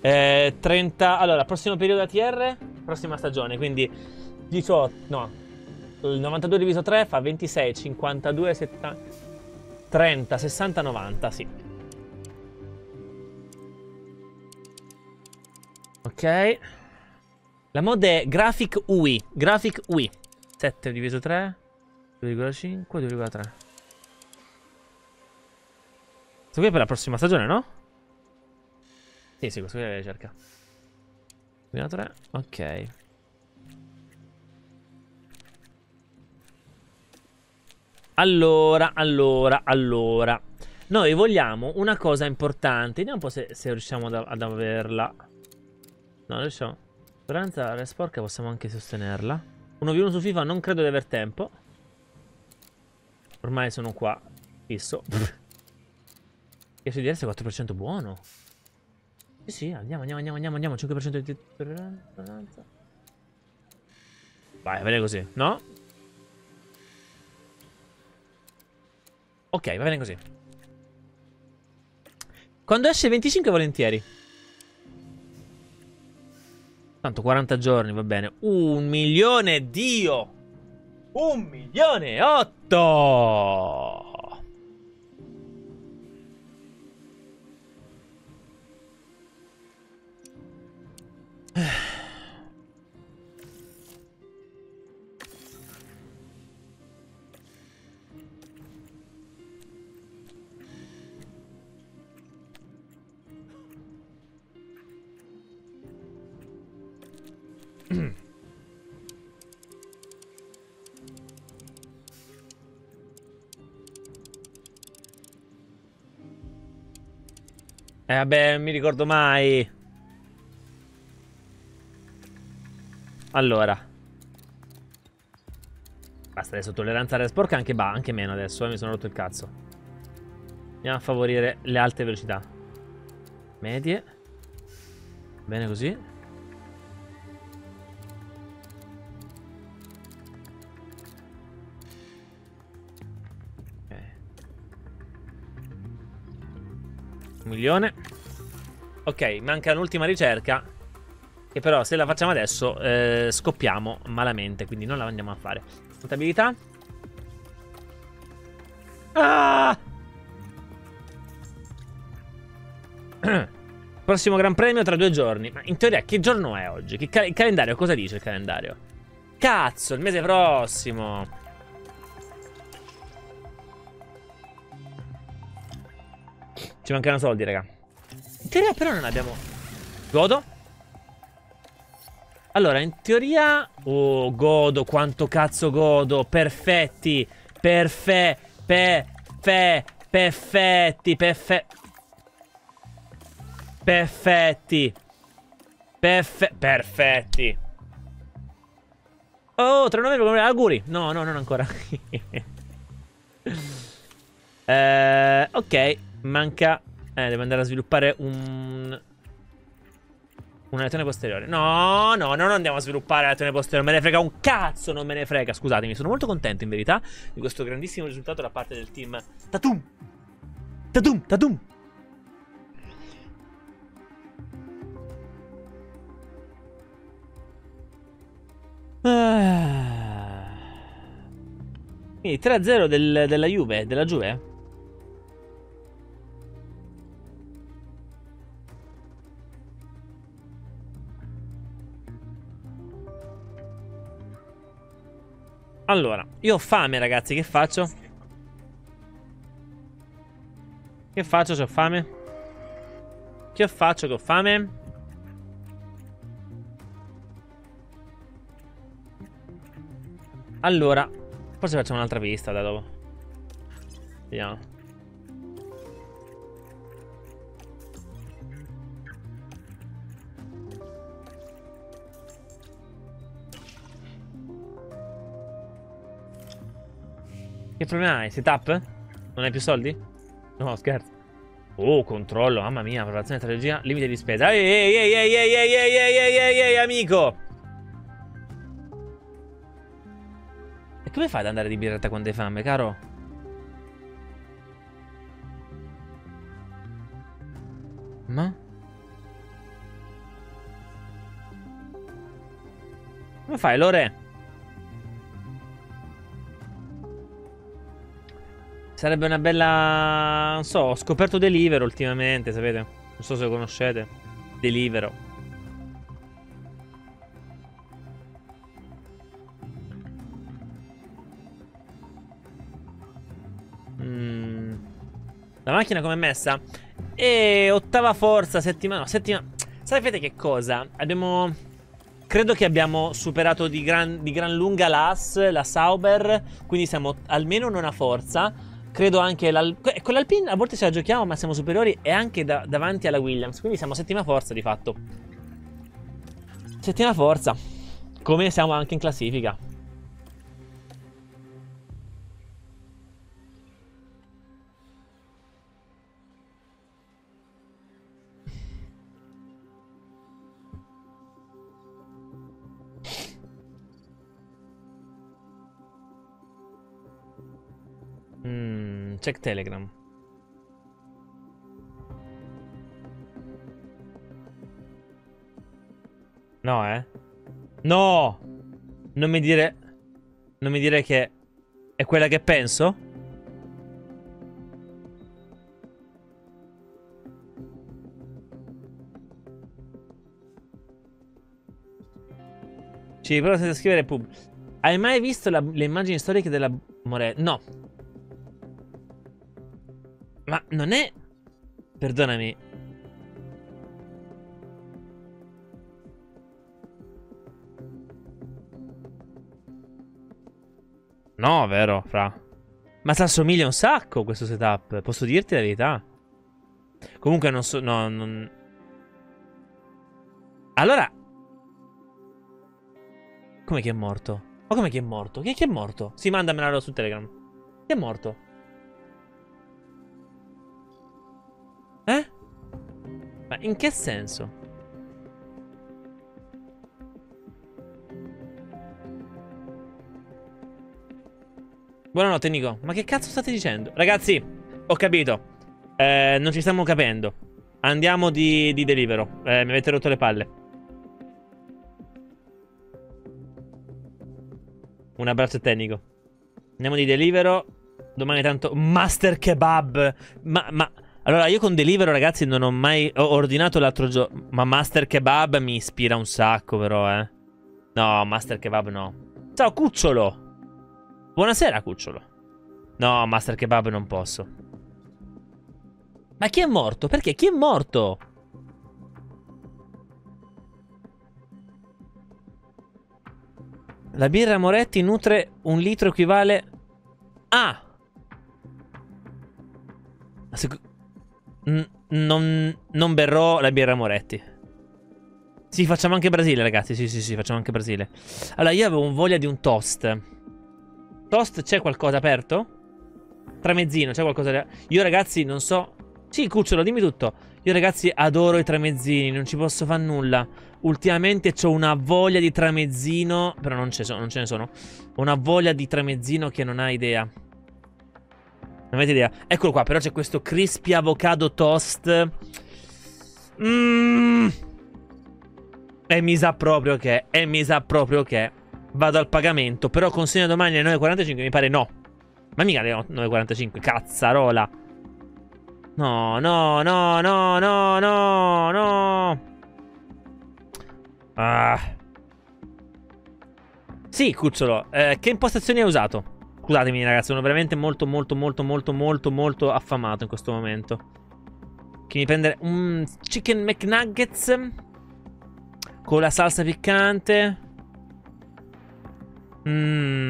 Eh, 30. Allora, prossimo periodo ATR, prossima stagione, quindi 18. No. Il 92 diviso 3 fa 26, 52, 70, 30, 60, 90, sì. Ok. La mod è Graphic UI. Graphic UI. 7 diviso 3, 2,5, 2,3. Questo qui è per la prossima stagione, no? Sì, sì, questo qui è la ricerca. 2,3, ok. Allora, allora, allora. Noi vogliamo una cosa importante. Vediamo un po' se, se riusciamo ad, ad, averla. No, riusciamo. Speranza la sporca possiamo anche sostenerla. 1v1 su FIFA non credo di aver tempo. Ormai sono qua. Fisso. Riesce di essere 4% buono. Sì, sì, andiamo, andiamo, andiamo, andiamo, andiamo. 5% di tolleranza. Vai, va bene così, no? Ok, va bene così. Quando esce 25 volentieri. Tanto 40 giorni, va bene. Un milione, Dio! Un milione e otto! Eh vabbè, non mi ricordo mai. Allora. Basta adesso tolleranza alla sporca anche, bah, anche meno adesso, eh, mi sono rotto il cazzo. Andiamo a favorire le alte velocità. Medie. Bene così. Un milione. Ok, manca l'ultima ricerca. Che però se la facciamo adesso eh, scoppiamo malamente, quindi non la andiamo a fare. Contabilità. Ah! Prossimo Gran Premio tra due giorni. Ma in teoria che giorno è oggi? Che cal il calendario cosa dice il calendario? Cazzo, il mese prossimo. Ci mancano soldi, raga. In teoria però non abbiamo... Godo? Allora, in teoria... Oh, godo, quanto cazzo godo. Perfetti. Perfe... Pe... Fe... Perfetti. Perfe... Perfetti. Perfe... Perfetti. Oh, 3 novembre, auguri. No, no, non ancora. eh, ok. Manca... Eh, devo andare a sviluppare un... Un alettone posteriore. No, no, no, non andiamo a sviluppare alettone posteriore. Me ne frega un cazzo, non me ne frega. Scusatemi, sono molto contento in verità di questo grandissimo risultato da parte del team Tatum. Tatum, Tatum. Ah. Quindi 3-0 del, della Juve, della Juve. Allora, io ho fame, ragazzi, che faccio? Che faccio se ho fame? Che faccio che ho fame? Allora, forse facciamo un'altra pista da dopo. Vediamo. Che problema hai? Sei tap? Non hai più soldi? No, scherzo. Oh, controllo, mamma mia, preparazione strategia, limite di spesa. Ehi, ehi, ehi, ehi, ehi, ehi, ehi, ehi, ehi, ehi, ehi, amico! E come fai ad andare di birretta quando hai fame, caro? Ma? Come fai, Lore? Sarebbe una bella... Non so, ho scoperto Deliveroo ultimamente, sapete? Non so se lo conoscete. Deliveroo. Mm. La macchina come è messa? E ottava forza, settima... No, settima... Sapete che cosa? Abbiamo... Credo che abbiamo superato di gran, di gran lunga l'As, la Sauber, quindi siamo almeno nona forza. Credo anche l'Al... Con l'Alpine a volte ce la giochiamo, ma siamo superiori e anche da, davanti alla Williams, quindi siamo settima forza di fatto. Settima forza. Come siamo anche in classifica. Mm, check Telegram. No, eh. No! Non mi dire... Non mi dire che... È quella che penso? Ci provo a scrivere pub. Hai mai visto la, le immagini storiche della Moretti? No. Ma non è... Perdonami. No, vero, fra. Ma si assomiglia un sacco questo setup. Posso dirti la verità. Comunque non so... No, non... Allora... Come che è morto? Ma come che è morto? Chi è che è morto? Sì, mandamela su Telegram. Chi è morto? Eh? Ma in che senso? Buonanotte Nico, ma che cazzo state dicendo? Ragazzi, ho capito. Eh, Non ci stiamo capendo. Andiamo di, di delibero eh, Mi avete rotto le palle. Un abbraccio tecnico Andiamo di delibero Domani tanto Master Kebab. Ma, ma Allora io con delibero ragazzi non ho mai Ho ordinato l'altro giorno Ma Master Kebab mi ispira un sacco però eh No Master Kebab no Ciao cucciolo Buonasera, cucciolo. No, Master Kebab non posso. Ma chi è morto? Perché? Chi è morto? La birra Moretti nutre un litro equivale... Ah! Non, non berrò la birra Moretti. Sì, facciamo anche Brasile, ragazzi. Sì, sì, sì, facciamo anche Brasile. Allora, io avevo voglia di un toast. Toast c'è qualcosa aperto? Tramezzino, c'è qualcosa da... Io ragazzi non so... Sì, cucciolo, dimmi tutto. Io ragazzi adoro i tramezzini, non ci posso fare nulla. Ultimamente ho una voglia di tramezzino, però non sono, non ce ne sono. Ho una voglia di tramezzino che non ha idea. Non avete idea? Eccolo qua, però c'è questo crispy avocado toast. Mmm. E mi sa proprio che, e mi sa proprio che vado al pagamento. Però consegna domani alle 9.45 mi pare no. Ma mica alle 9.45, cazzarola. No, no, no, no, no, no, no. Ah. Sì, cucciolo. Eh, che impostazioni hai usato? Scusatemi ragazzi, sono veramente molto, molto, molto, molto, molto, molto affamato in questo momento. Che mi prendere un chicken McNuggets con la salsa piccante. Mmm.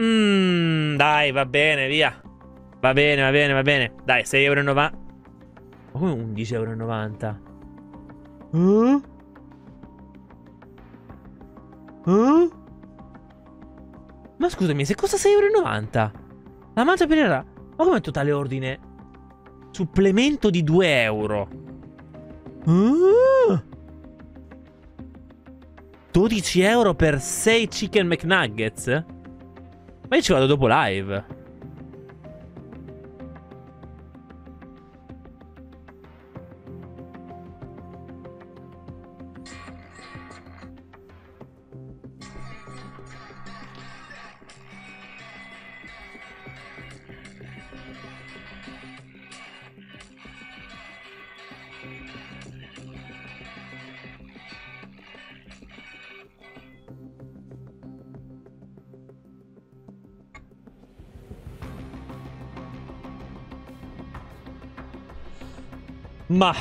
Mmm, dai, va bene, via. Va bene, va bene, va bene. Dai, 6,90 euro. Ma come 11,90 euro? Uh? Uh? Ma scusami, se costa 6,90 euro? La mangia per era... Ma come totale ordine? Supplemento di 2 euro. Uh? 12 euro per 6 chicken McNuggets? Ma io ci vado dopo live. Ma...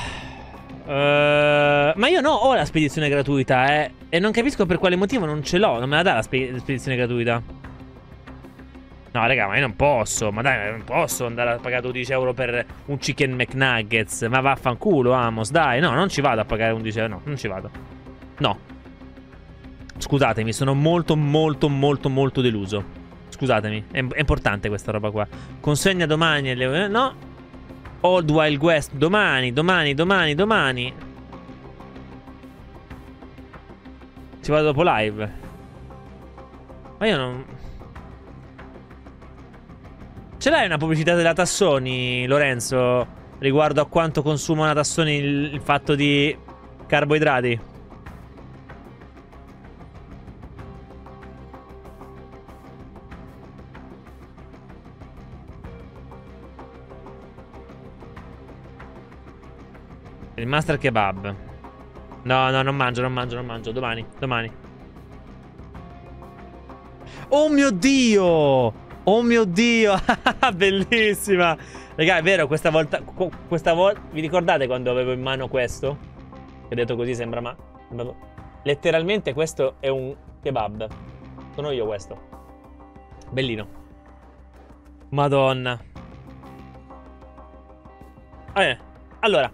Uh, ma io no, ho la spedizione gratuita, eh. E non capisco per quale motivo non ce l'ho. Non me la dà la, spe spedizione gratuita. No, raga, ma io non posso. Ma dai, non posso andare a pagare 12 euro per un chicken McNuggets. Ma vaffanculo, Amos. Dai, no, non ci vado a pagare 11 euro. No, non ci vado. No. Scusatemi, sono molto, molto, molto, molto deluso. Scusatemi, è, è importante questa roba qua. Consegna domani. Le... No. Old Wild West domani, domani, domani, domani. Ci vado dopo live. Ma io non... Ce l'hai una pubblicità della Tassoni, Lorenzo, riguardo a quanto consuma una Tassoni il, il fatto di carboidrati? Il master kebab. No, no, non mangio, non mangio, non mangio. Domani, domani. Oh mio Dio! Oh mio Dio! Bellissima! Raga, è vero, questa volta... Questa volta... Vi ricordate quando avevo in mano questo? Che detto così sembra ma... Letteralmente questo è un kebab. Sono io questo. Bellino. Madonna. Eh, allora...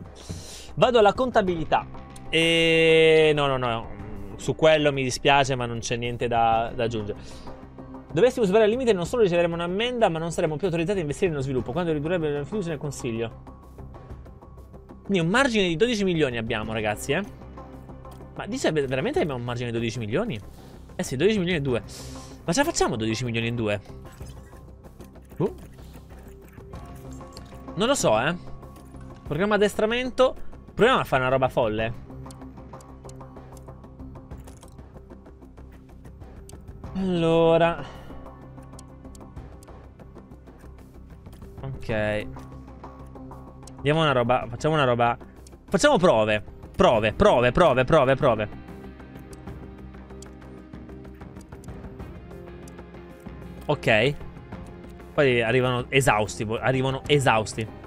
Vado alla contabilità. E no, no, no. Su quello mi dispiace, ma non c'è niente da, da aggiungere. Dovessimo superare il limite, non solo riceveremo un'ammenda, ma non saremo più autorizzati a investire nello sviluppo. Quando ridurrebbe la fiducia nel consiglio. Quindi un margine di 12 milioni abbiamo, ragazzi, eh. Ma dice veramente abbiamo un margine di 12 milioni? Eh sì, 12 milioni e 2. Ma ce la facciamo 12 milioni in 2? Uh. Non lo so, eh. Programma addestramento. Proviamo a fare una roba folle. Allora. Ok. Andiamo una roba. Facciamo una roba. Facciamo prove. Prove, prove, prove, prove, prove. Ok. Poi arrivano esausti. Arrivano esausti.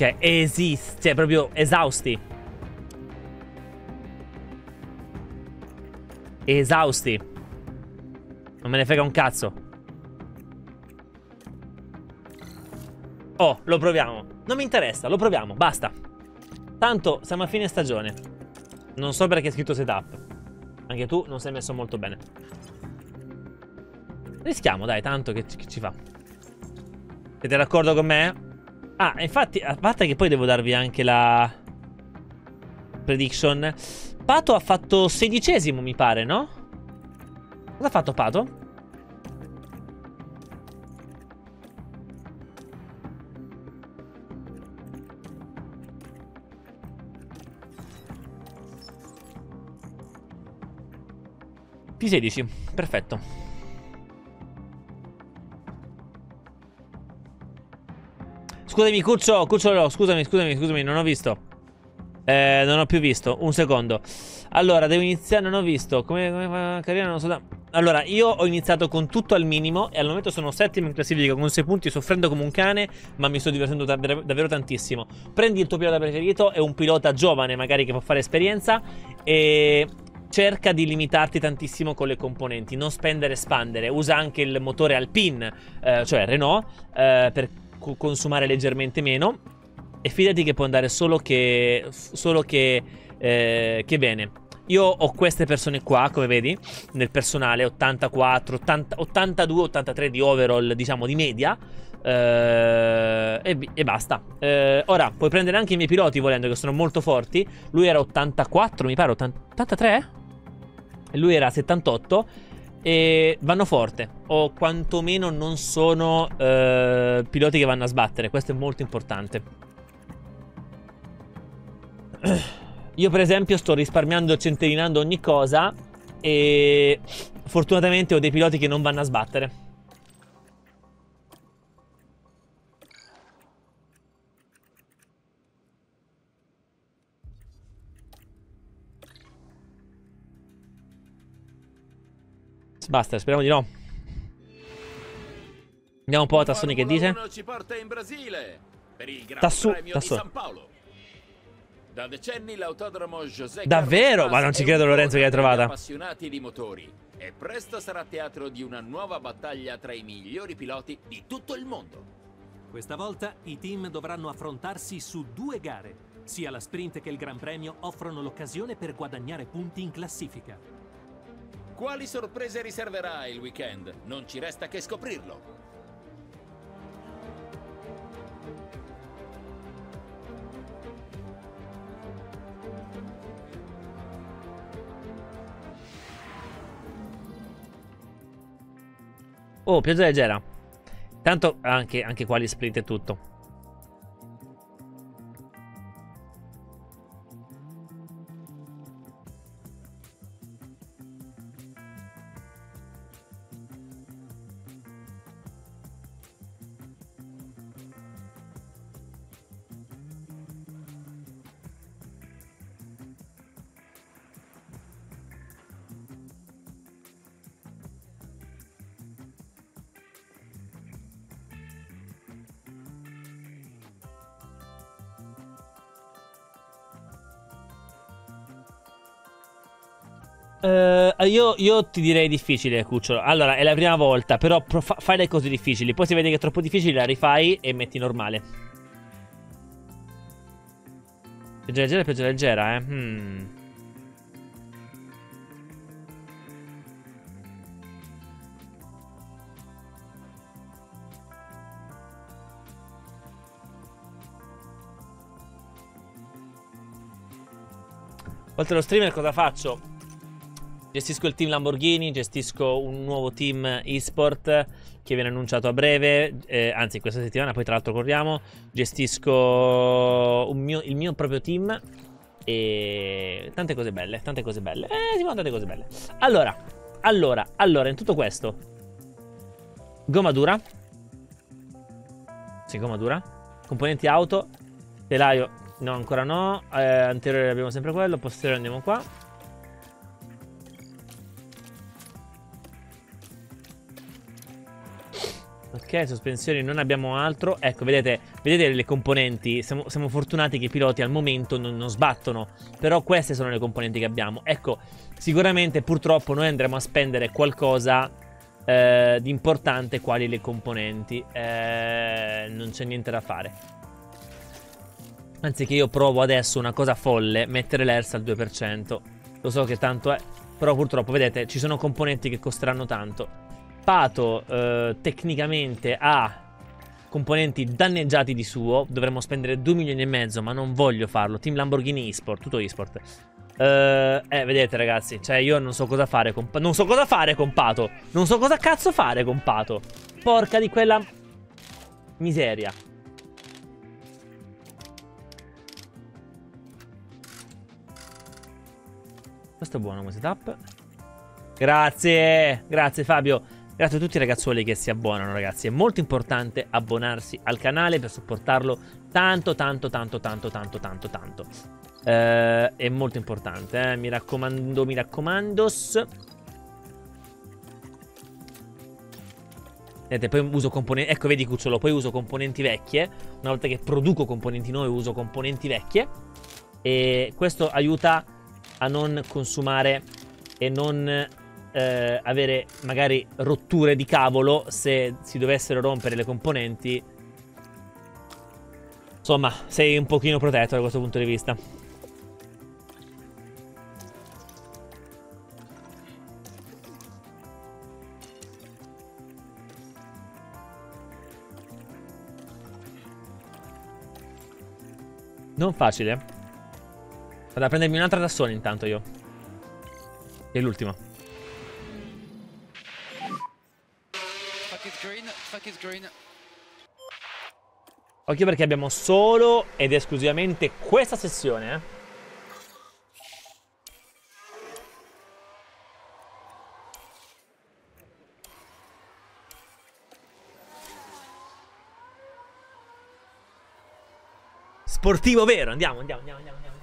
Ok, esiste, cioè proprio esausti. Esausti. Non me ne frega un cazzo. Oh, lo proviamo. Non mi interessa, lo proviamo, basta. Tanto siamo a fine stagione. Non so perché è scritto setup. Anche tu non sei messo molto bene. Rischiamo, dai, tanto che, che ci fa. Siete d'accordo con me? Ah, infatti, a parte che poi devo darvi anche la prediction. Pato ha fatto sedicesimo, mi pare, no? Cosa ha fatto Pato? P16, perfetto. Scusami, Cuccio, Cuccio, scusami, scusami, scusami, non ho visto. Eh, non ho più visto. Un secondo. Allora, devo iniziare. Non ho visto. Come, come carriera non so da... Allora, io ho iniziato con tutto al minimo. E al momento sono settimo in classifica con 6 punti, soffrendo come un cane. Ma mi sto divertendo davvero, davvero tantissimo. Prendi il tuo pilota preferito. È un pilota giovane, magari che può fare esperienza. E cerca di limitarti tantissimo con le componenti, non spendere e spandere. Usa anche il motore Alpine, eh, cioè Renault, eh, per consumare leggermente meno. E fidati che può andare solo che, solo che, eh, che bene. Io ho queste persone qua, come vedi, nel personale 84, 80, 82, 83 di overall, diciamo, di media. Eh, e, e, basta. Eh, ora, puoi prendere anche i miei piloti volendo, che sono molto forti. Lui era 84, mi pare, 80, 83? E lui era 78 e vanno forte o quantomeno non sono eh, piloti che vanno a sbattere. Questo è molto importante. Io per esempio sto risparmiando e centellinando ogni cosa e fortunatamente ho dei piloti che non vanno a sbattere. Basta, speriamo di no. Andiamo un po' a Tassoni che dice. Ci porta in Brasile per il Gran Tassu- Premio di San Paolo. Da decenni l'autodromo José Davvero? Ma non ci credo, Lorenzo, che l'hai trovata. appassionati di motori e presto sarà teatro di una nuova battaglia tra i migliori piloti di tutto il mondo. Questa volta i team dovranno affrontarsi su due gare. Sia la sprint che il Gran Premio offrono l'occasione per guadagnare punti in classifica. Quali sorprese riserverà il weekend? Non ci resta che scoprirlo. Oh, pioggia leggera. Tanto anche, anche qua gli sprint e tutto. Eh, io, io ti direi difficile, Cucciolo. Allora, è la prima volta, però fa- fai le cose difficili. Poi se vedi che è troppo difficile, la rifai e metti normale. Pioggia leggera, pioggia leggera, eh. Hmm. Oltre allo streamer cosa faccio? Gestisco il team Lamborghini, gestisco un nuovo team eSport che viene annunciato a breve, eh, anzi questa settimana, poi tra l'altro corriamo. Gestisco mio- il mio proprio team e tante cose belle, tante cose belle. Eh, si fanno tante cose belle. Allora, allora, allora, in tutto questo, gomma dura. Sì, gomma dura. Componenti auto, telaio, no, ancora no. Eh, anteriore abbiamo sempre quello, posteriore andiamo qua. Ok, sospensioni non abbiamo altro. Ecco, vedete, vedete le componenti. Siamo, siamo fortunati che i piloti al momento non, non sbattono. Però queste sono le componenti che abbiamo. Ecco, sicuramente purtroppo noi andremo a spendere qualcosa eh, di importante, quali le componenti. Eh, non c'è niente da fare. Anzi che io provo adesso una cosa folle, mettere l'ERS al 2%. Lo so che tanto è, però purtroppo, vedete, ci sono componenti che costeranno tanto. Pato eh, tecnicamente ha componenti danneggiati di suo, dovremmo spendere 2 milioni e mezzo, ma non voglio farlo. Team Lamborghini eSport, tutto eSport. Eh, eh, vedete ragazzi, cioè io non so cosa fare con Non so cosa fare con Pato. Non so cosa cazzo fare con Pato. Porca di quella miseria. Questo è buono come setup. Grazie, grazie Fabio. Grazie a tutti i ragazzuoli che si abbonano, ragazzi. È molto importante abbonarsi al canale per supportarlo tanto, tanto, tanto, tanto, tanto, tanto, tanto. Eh, è molto importante, eh. Mi raccomando, mi raccomandos. Vedete, poi uso componenti. Ecco, vedi, Cucciolo. Poi uso componenti vecchie. Una volta che produco componenti nuove, uso componenti vecchie. E questo aiuta a non consumare e non eh, avere magari rotture di cavolo se si dovessero rompere le componenti. Insomma, sei un pochino protetto da questo punto di vista. Non facile. Vado a prendermi un'altra tassone intanto io. E l'ultima. Occhio perché abbiamo solo ed esclusivamente questa sessione, eh. Sportivo vero, andiamo, andiamo, andiamo, andiamo,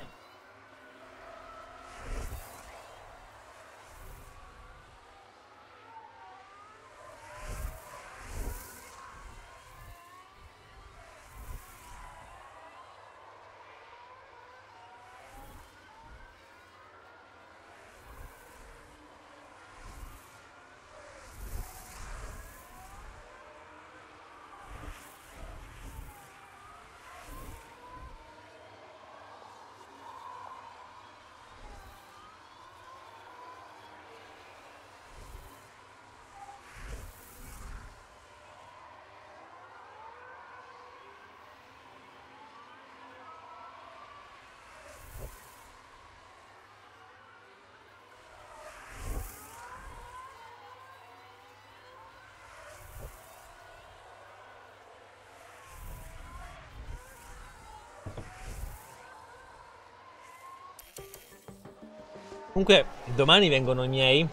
Comunque, domani vengono i miei.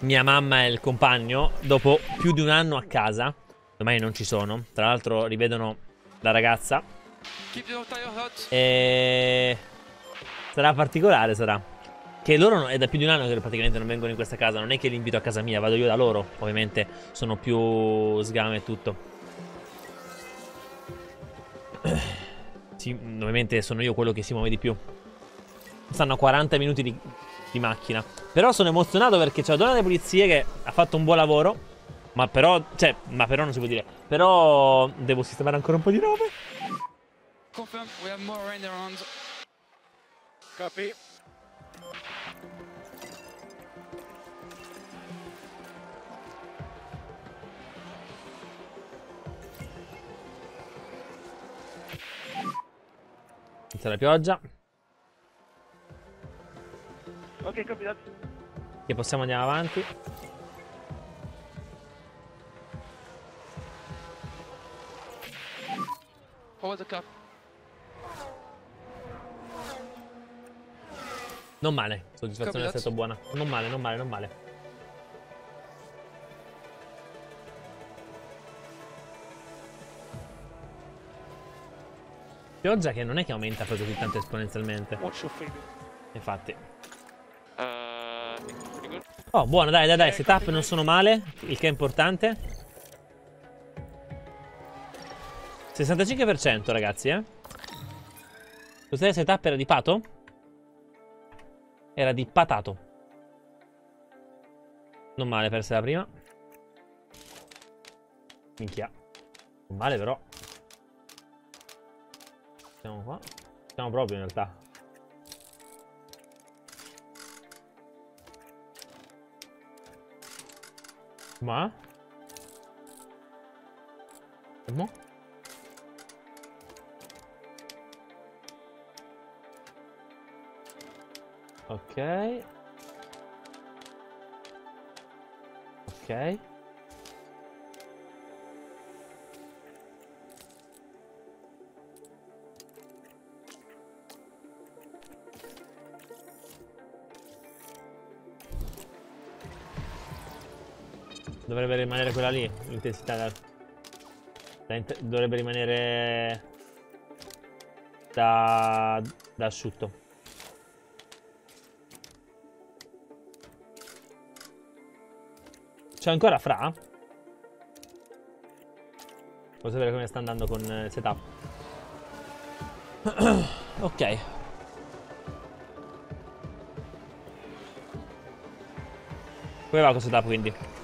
Mia mamma e il compagno. Dopo più di un anno a casa. Domani non ci sono. Tra l'altro, rivedono la ragazza. E. Sarà particolare, sarà. Che loro no- è da più di un anno che praticamente non vengono in questa casa. Non è che li invito a casa mia, vado io da loro. Ovviamente sono più sgame e tutto. Sì, ovviamente sono io quello che si muove di più. Stanno a 40 minuti di, di macchina. Però sono emozionato perché c'è la donna delle pulizie che ha fatto un buon lavoro. Ma però, cioè, ma però non si può dire. Però devo sistemare ancora un po' di robe. Confirm, we have more. Copy. Inizia la pioggia. Ok, copy that. Che possiamo andare avanti. Forward the car. Non male. Soddisfazione è stata buona. Non male, non male, non male. Pioggia che non è che aumenta poi così tanto esponenzialmente. Infatti. Uh, I think it's pretty good. Oh, buono, dai, dai, dai. Setup non sono male. Il che è importante. 65% ragazzi, eh. Cos'è setup era di pato? Era di patato. Non male per essere la prima. Minchia. Non male però. Siamo qua. Siamo proprio in realtà. Ma? E mo? Ok. Ok. Dovrebbe rimanere quella lì, l'intensità da, da dovrebbe rimanere da, da asciutto. C'è ancora Fra? Vuoi sapere come sta andando con eh, il setup? ok. Come va con il setup quindi?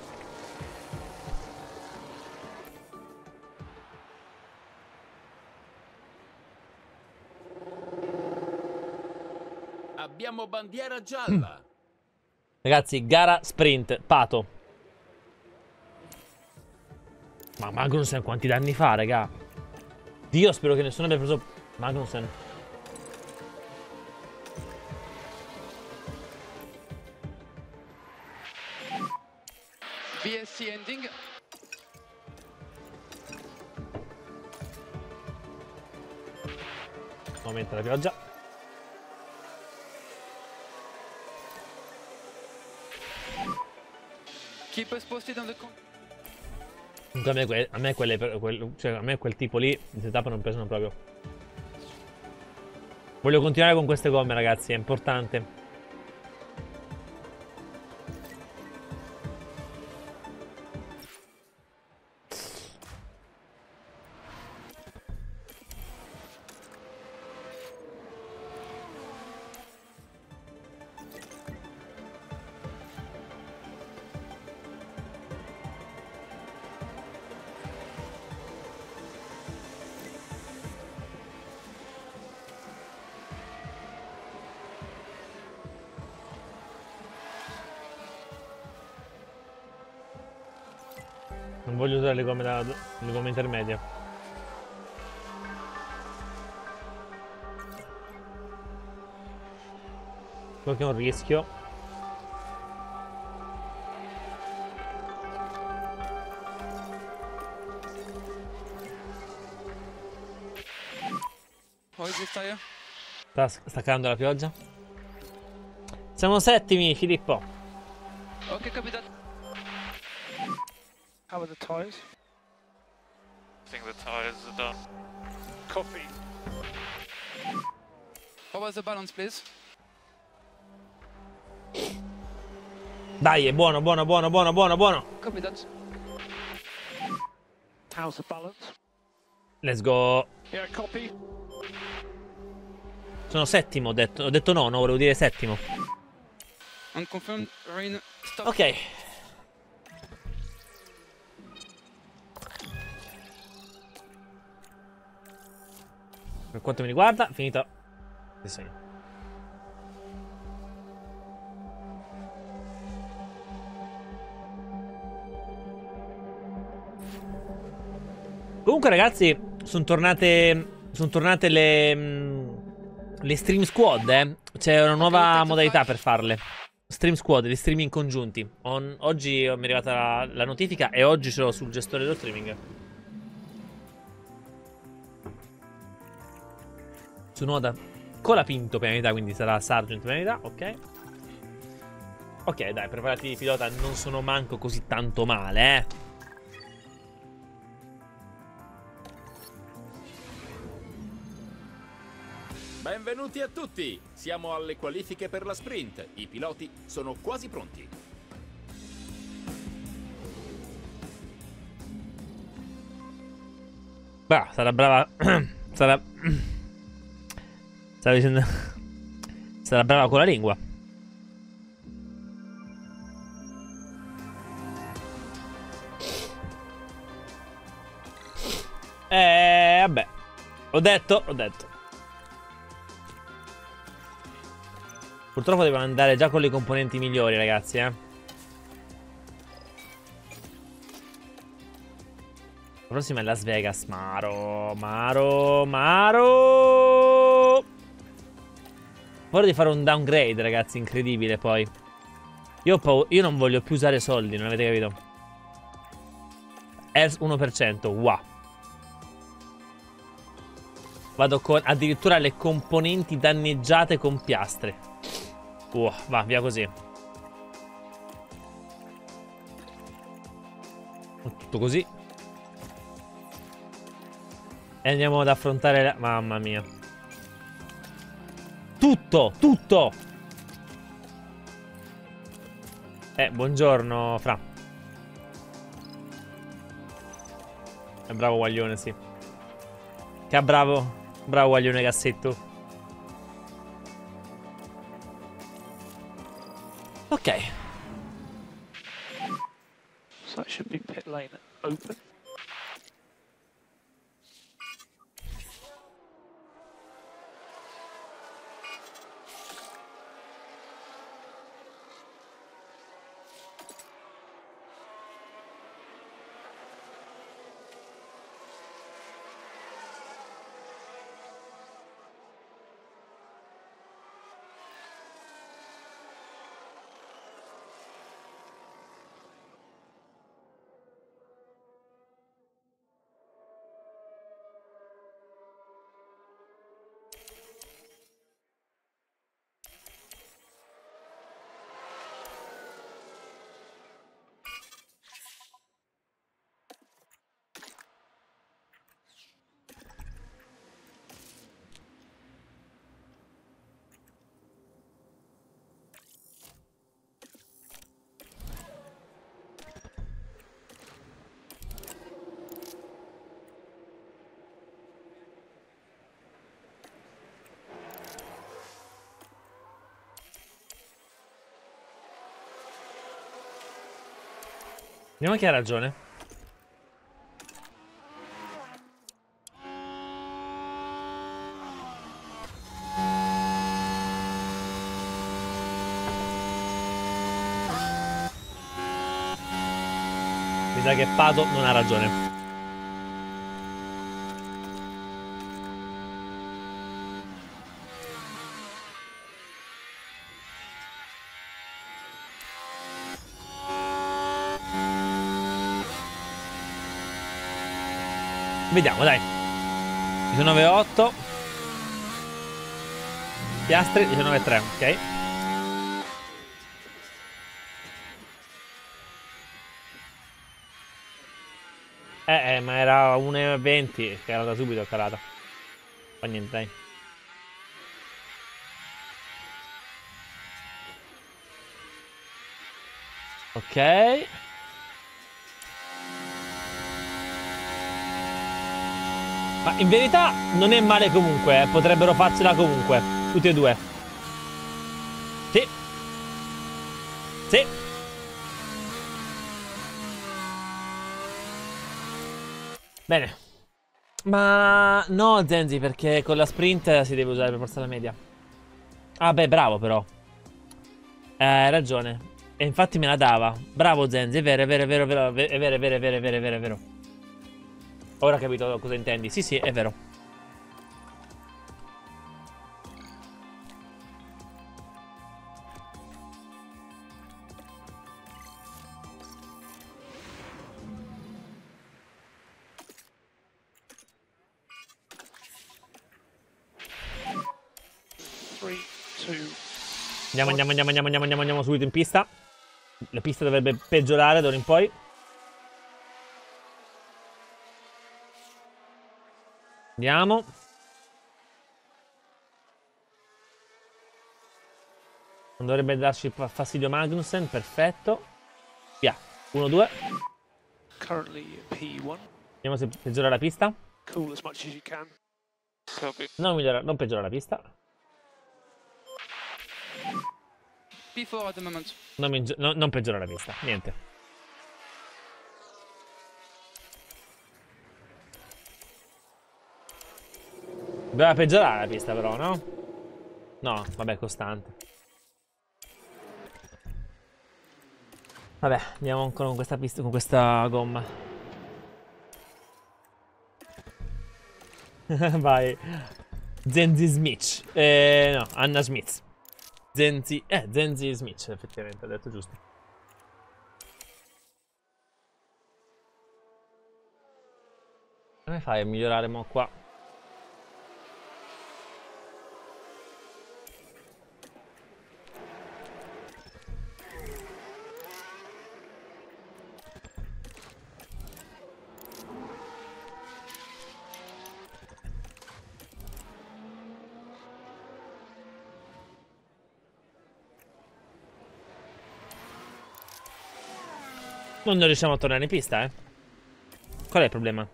Bandiera gialla. Ragazzi, gara sprint, Pato. Ma Magnussen quanti danni fa, raga? Dio, spero che nessuno abbia preso Magnussen. Comunque a me, a me quelle, quel, cioè a me quel tipo lì di setup non piacciono proprio. Voglio continuare con queste gomme, ragazzi, è importante. Da, le gomme intermedie. Quello che è un rischio. Sta, sta calando la pioggia. Siamo settimi, Filippo. Copy that. How are the tires? Are done. Copy. How was the balance, please? Dai, è buono, buono, buono, buono, buono, buono. Copy that. How's the balance? Let's go. Yeah, copy. Sono settimo, ho detto. Ho detto no, no, volevo dire settimo. Unconfirmed. Rain. Stop. Ok. Per quanto mi riguarda, finito. il segno. Comunque, ragazzi, sono tornate. Sono tornate le. mm, Le stream squad, eh. C'è una nuova modalità per farle. Stream squad, gli streaming congiunti. On- oggi mi è arrivata la, la notifica e oggi ce l'ho sul gestore dello streaming. Su Noda Colapinto penalità, quindi sarà Sargent penalità, ok. Ok, dai, preparati pilota, non sono manco così tanto male, eh. Benvenuti a tutti! Siamo alle qualifiche per la sprint. I piloti sono quasi pronti. Beh, sarà brava. sarà. Stavo dicendo. sarà brava con la lingua. Eh, vabbè. Ho detto, ho detto. Purtroppo devo andare già con le componenti migliori, ragazzi, eh. La prossima è Las Vegas. Maro, Maro, Maro. Vorrei fare un downgrade, ragazzi, incredibile poi. Io, io non voglio più usare soldi, non avete capito? ERS 1%, wow. Vado con addirittura le componenti danneggiate con piastre. Uh, va, via così. Tutto così. E andiamo ad affrontare la... Mamma mia. Tutto, tutto. Eh, buongiorno, Fra. È bravo guaglione, sì. Che bravo. Bravo guaglione cassetto. Ok. So that should be pit lane open. Vediamo chi ha ragione. Mi sa che Pato non ha ragione. Vediamo, dai. 19,8. Piastre, 19,3, ok. Eh, eh, ma era 1,20 che era da subito calata. Fa niente, dai. Ok. Ma in verità non è male comunque, eh. potrebbero farcela comunque, tutti e due. Sì. Sì. Bene. Ma no, Zenzi, perché con la sprint si deve usare per forza la media. Ah, beh, bravo però. Eh, hai ragione. E infatti me la dava. Bravo Zenzi, è vero, è vero, è vero, è vero, è vero, è vero, è vero, è vero, è vero, Ora ho capito cosa intendi. Sì, sì, è vero. Three, andiamo, andiamo, andiamo, andiamo, andiamo, andiamo subito in pista. La pista dovrebbe peggiorare d'ora in poi. Andiamo. Non dovrebbe darci fa- fastidio Magnussen, perfetto. Via, 1-2. currently P1. Vediamo se peggiora la pista. Cool as much as you can. Non, migliora, non peggiora la pista. P4 at the moment. Non, no- non peggiora la pista, niente. Doveva peggiorare la pista però, no? No, vabbè, costante. Vabbè, andiamo ancora con questa pista, con questa gomma. Vai. Zenzi Smith. Eh, no, Anna Smith. Zenzi, eh, Zenzi Smith, effettivamente, ha detto giusto. Come fai a migliorare mo qua? Non riusciamo a tornare in pista, eh? Qual è il problema?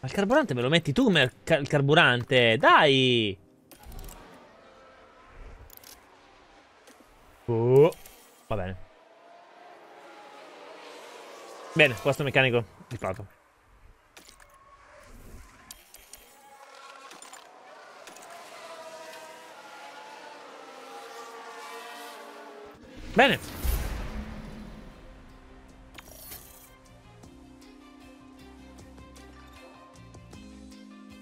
Ma il carburante me lo metti tu il, ca- il carburante? Dai! Oh. Va bene. Bene, questo meccanico rifatto. Bene.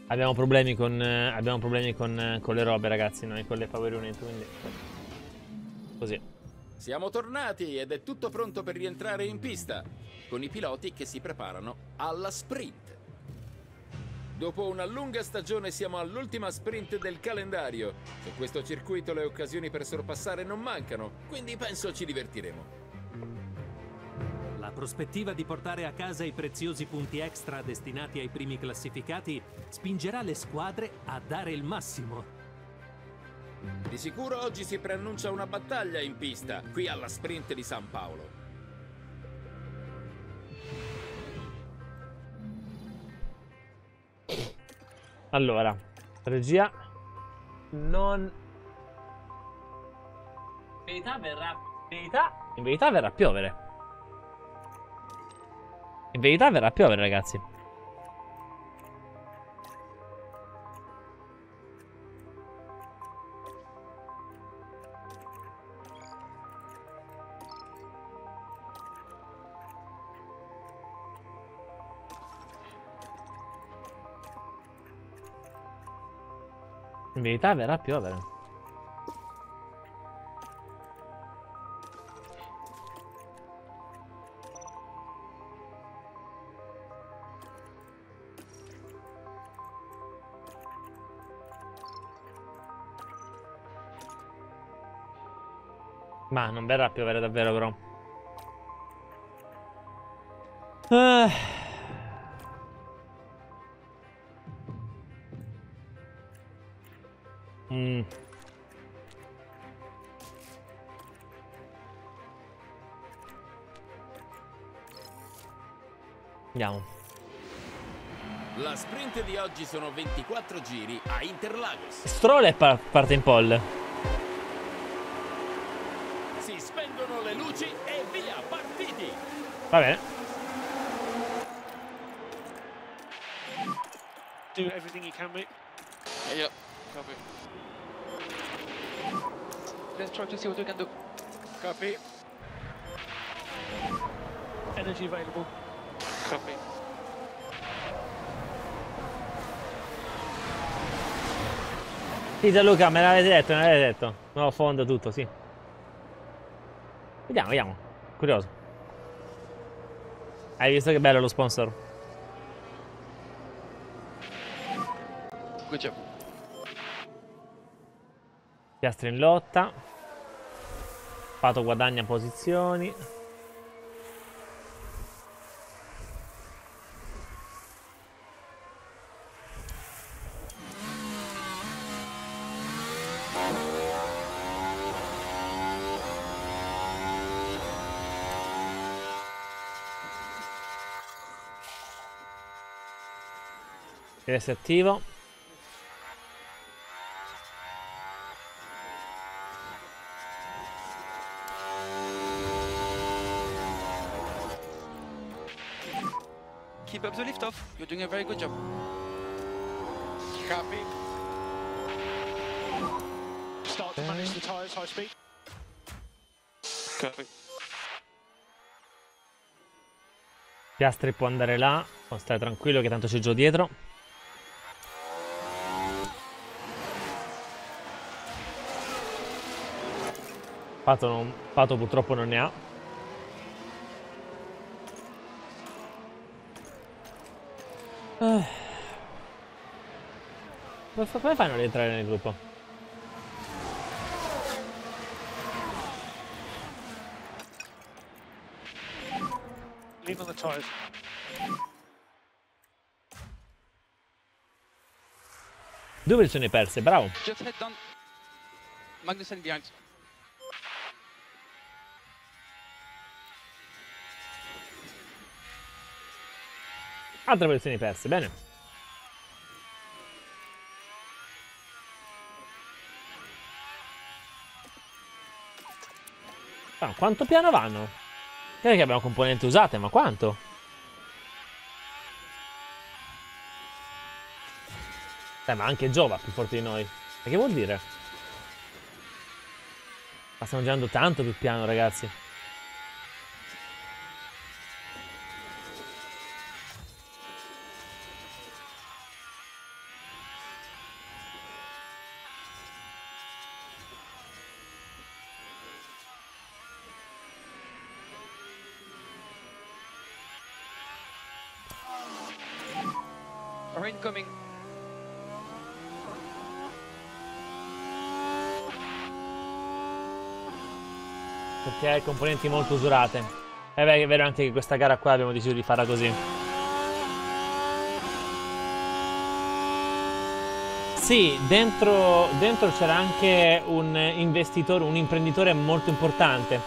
Abbiamo problemi con, eh, abbiamo problemi con, eh, con le robe, ragazzi, noi con le power unit, quindi... Così. Siamo tornati ed è tutto pronto per rientrare in pista, con i piloti che si preparano alla sprint. Dopo una lunga stagione siamo all'ultima sprint del calendario. Su questo circuito le occasioni per sorpassare non mancano, quindi penso ci divertiremo. La prospettiva di portare a casa i preziosi punti extra destinati ai primi classificati spingerà le squadre a dare il massimo. Di sicuro oggi si preannuncia una battaglia in pista, qui alla sprint di San Paolo. Allora, regia non in verità verrà in verità, in verità verrà a piovere. In verità verrà a piovere, ragazzi. Verità verrà a piovere. Ma non verrà a piovere davvero, però. Ah. Andiamo. La sprint di oggi sono 24 giri a Interlagos. Stroll e pa- parte in pole. Si spengono le luci e via, partiti! Va bene. Do everything you can, mate. Yep. Copy. Let's try to see what we can do. Copy. Energy available. Sì, Gianluca, me l'avete detto, me l'avete detto. Nuovo fondo, tutto, sì. Vediamo, vediamo. Curioso. Hai visto che bello lo sponsor? Good job. Piastri in lotta. Pato guadagna posizioni. Essere attivo. Keep up the lift off. You're doing a very good job. Copy. Start to manage the tyres, high speed. Copy. Piastri può andare là. Può stare tranquillo che tanto c'è Gio dietro. Pato, non- Pato purtroppo non ne ha. Eh. Come fa- come fai a non rientrare nel gruppo? Lean on the tyres. Due posizioni perse, bravo. Magnussen behind. Altre posizioni perse, bene. Ah, quanto piano vanno? Credo che abbiamo componenti usate, ma quanto? Eh, ma anche Giova più forte di noi. Ma che vuol dire? Ma stiamo girando tanto più piano, ragazzi. Rain coming. Perché hai componenti molto usurate. E beh, è vero anche che questa gara qua abbiamo deciso di farla così. Sì, dentro, dentro c'era anche un investitore, un imprenditore molto importante.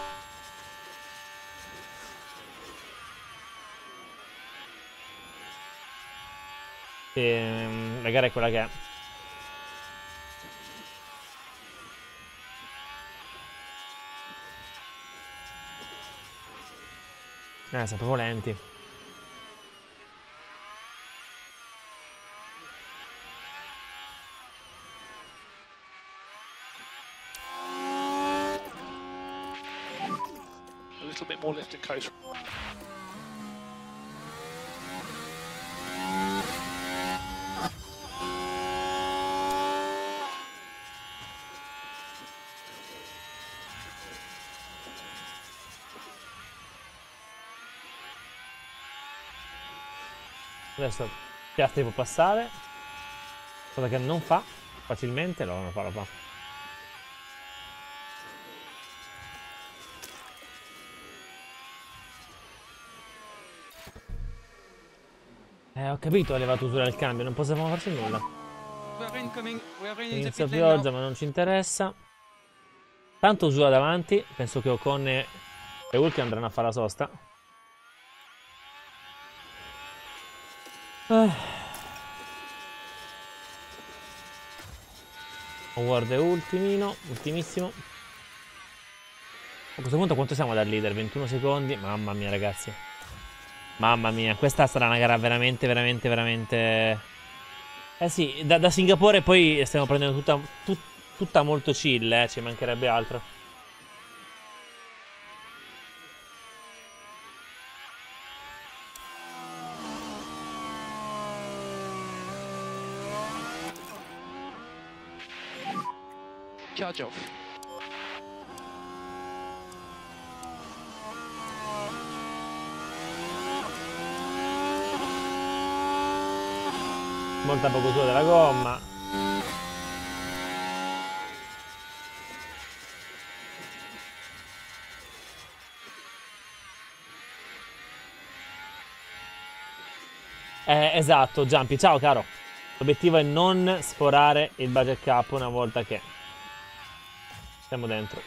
E, la gara è quella che è. Eh, proprio lenti. A little bit more lift and coast. Adesso Piastri può passare. Cosa che non fa facilmente. No, non fa, lo fa. Eh, ho capito, ha levato usura il cambio, non possiamo farci nulla. Inizia pioggia, ma non ci interessa. Tanto usura davanti, penso che Ocon e Hulk andranno a fare la sosta. Howard è ultimino, ultimissimo. A questo punto quanto siamo dal leader? 21 secondi? Mamma mia ragazzi. Mamma mia, questa sarà una gara veramente, veramente, veramente... Eh sì, da, da Singapore poi stiamo prendendo tutta, tut- tutta molto chill, eh, ci mancherebbe altro. Charge off. Molta poco usura della gomma. Eh, esatto, Giampi, ciao caro. L'obiettivo è non sforare il budget cap una volta che siamo dentro.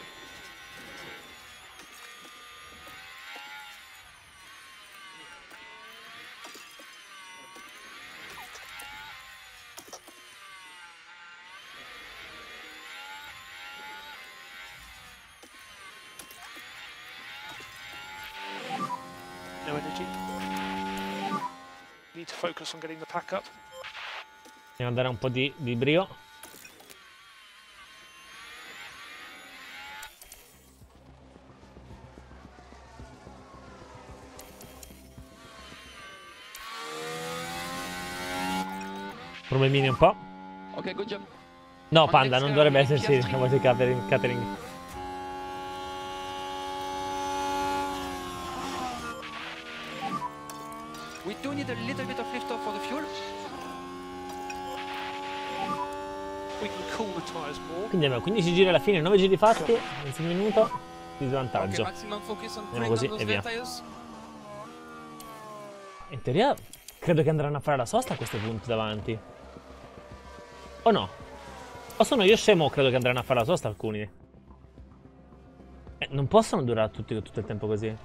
No energy. Need to focus on getting the pack up. Andiamo a dare un po' di, di brio. Problemini un po'. Okay, good job. No, Panda, non dovrebbe esserci la voce catering. catering. We do need a little bit of lift off for the fuel. We can cool the tyres more. Quindi abbiamo 15 giri alla fine, 9 giri fatti, in un minuto di Okay, svantaggio. on Andiamo così e via. tires. In teoria credo che andranno a fare la sosta a questo punto davanti. O no? O sono io scemo o credo che andranno a fare la sosta alcuni? Eh, non possono durare tutti, tutto il tempo così.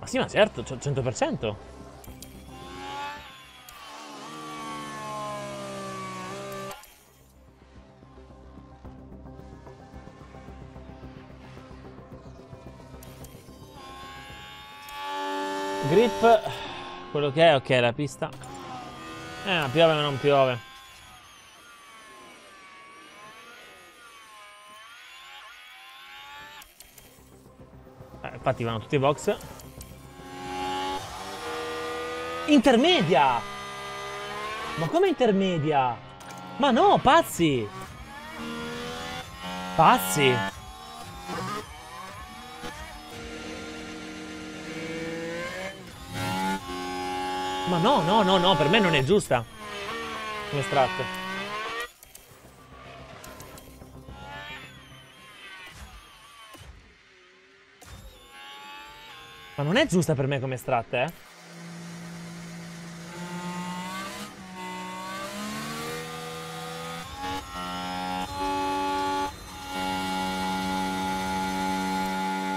Ma sì, ma certo, cioè, 100%. Grip, quello che è, ok, la pista. Eh, ma piove o non piove. Eh, infatti vanno tutti i box. Intermedia! Ma come intermedia? Ma no, pazzi! Pazzi! Ma no, no, no, no, per me non è giusta. Come strat. Ma non è giusta per me come strat, eh?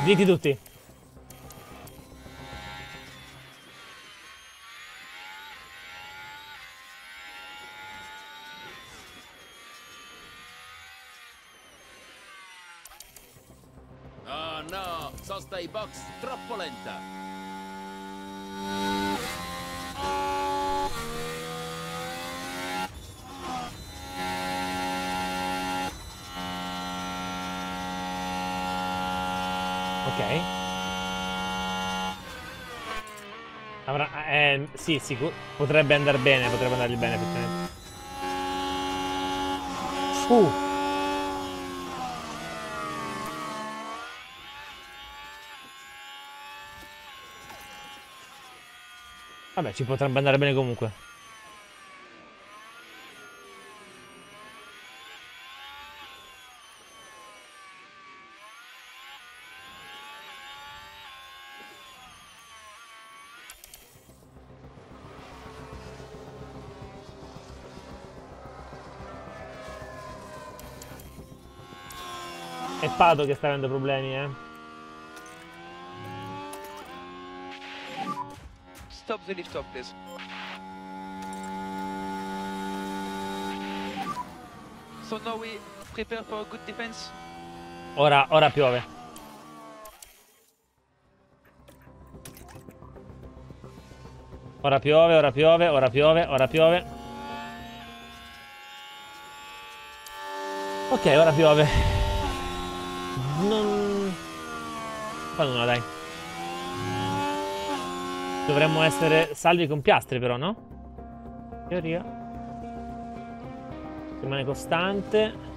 Zitti tutti. Sì, sicuro. Potrebbe andare bene, potrebbe andargli bene effettivamente. Uh. Vabbè, ci potrebbe andare bene comunque. È Pato che sta avendo problemi, eh. Stop the lift off, please. So now we prepare for a good defense. Ora, ora piove. Ora piove, ora piove, ora piove, ora piove. Ok, ora piove. Non... Una, dai. Dovremmo essere salvi con piastre, però, no? Teoria. Rimane costante.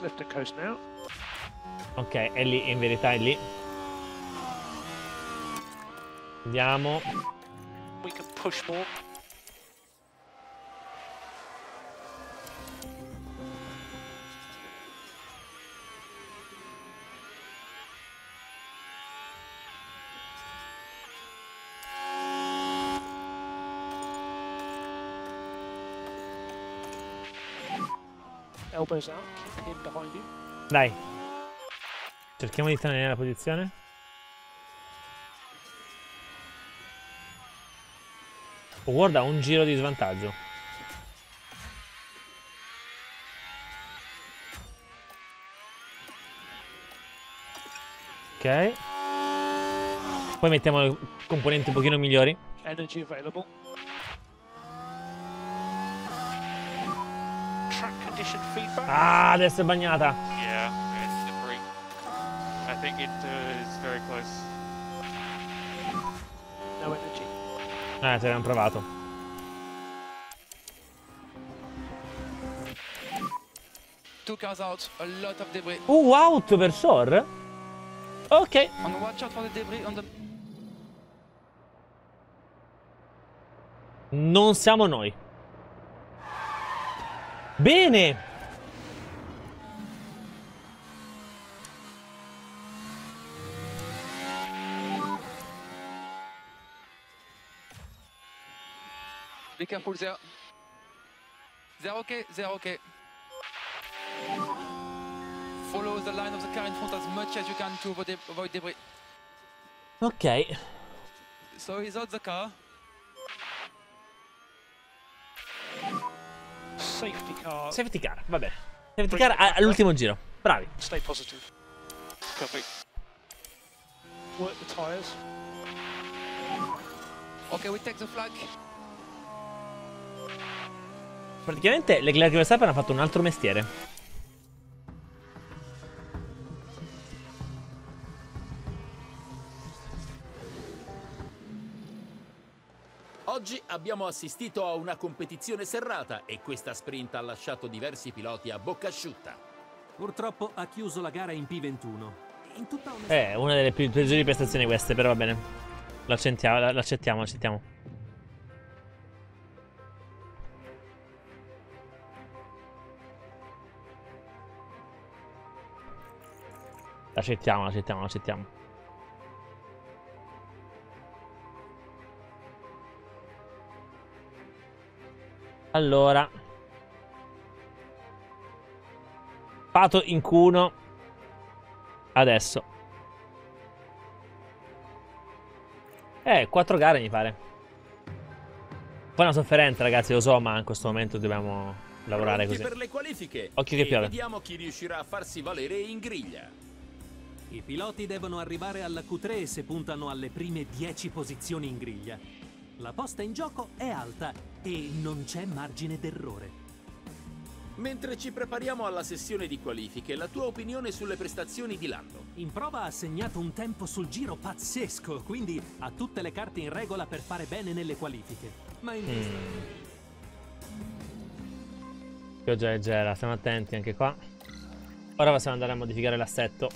Left the coast now. Ok, è lì, in verità è lì. Andiamo. We can push more. Keep him behind you. Dai. Cerchiamo di tenere la posizione. Oh, guarda, un giro di svantaggio. Ok. Poi mettiamo componenti un pochino migliori. Energy available. Ah, adesso è bagnata. Yeah, it's slippery. I think it uh, is very close. No energy. Eh, ci abbiamo provato. Two cars out, a lot of debris. Uh, out per Sor? Ok. And watch out for the debris on the. Non siamo noi. Bene. Be careful there. They're okay, they're okay. Follow the line of the car in front as much as you can to avoid, avoid debris. Ok. So he's out the car. Safety car. Safety car, va bene. Safety car all'ultimo giro. Bravi. Stay positive. Copy. Work the tyres. Okay, we take the flag. Praticamente Leclerc e Verstappen hanno fatto un altro mestiere. Oggi abbiamo assistito a una competizione serrata e questa sprint ha lasciato diversi piloti a bocca asciutta. Purtroppo ha chiuso la gara in P21. In tutta onestà, Eh, una delle più peggiori prestazioni queste, però va bene. L'accettiamo, la- l'accettiamo, l'accettiamo. L'accettiamo, l'accettiamo, l'accettiamo. Allora. Pato in Q1. Adesso. Eh, quattro gare mi pare. Poi una sofferenza, ragazzi, lo so, ma in questo momento dobbiamo lavorare Pronti così. per le qualifiche. Occhio che piove. Vediamo chi riuscirà a farsi valere in griglia. i piloti devono arrivare alla Q3 se puntano alle prime 10 posizioni in griglia. La posta in gioco è alta e non c'è margine d'errore. Mentre ci prepariamo alla sessione di qualifiche, la tua opinione sulle prestazioni di Lando? In prova ha segnato un tempo sul giro pazzesco, quindi ha tutte le carte in regola per fare bene nelle qualifiche. Ma in questa... Pioggia leggera, stiamo attenti anche qua. Ora possiamo andare a modificare l'assetto.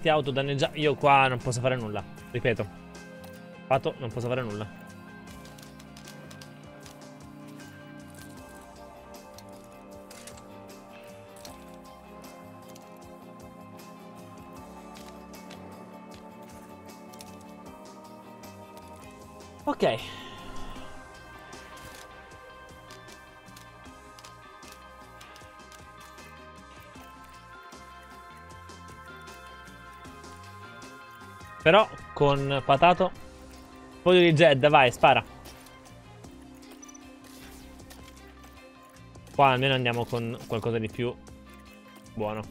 Componenti auto danneggiati. Io qua non posso fare nulla. Ripeto. Fatto, non posso fare nulla. Ok. Con patato. Foglio di Jed, vai, spara. Qua almeno andiamo con qualcosa di più buono.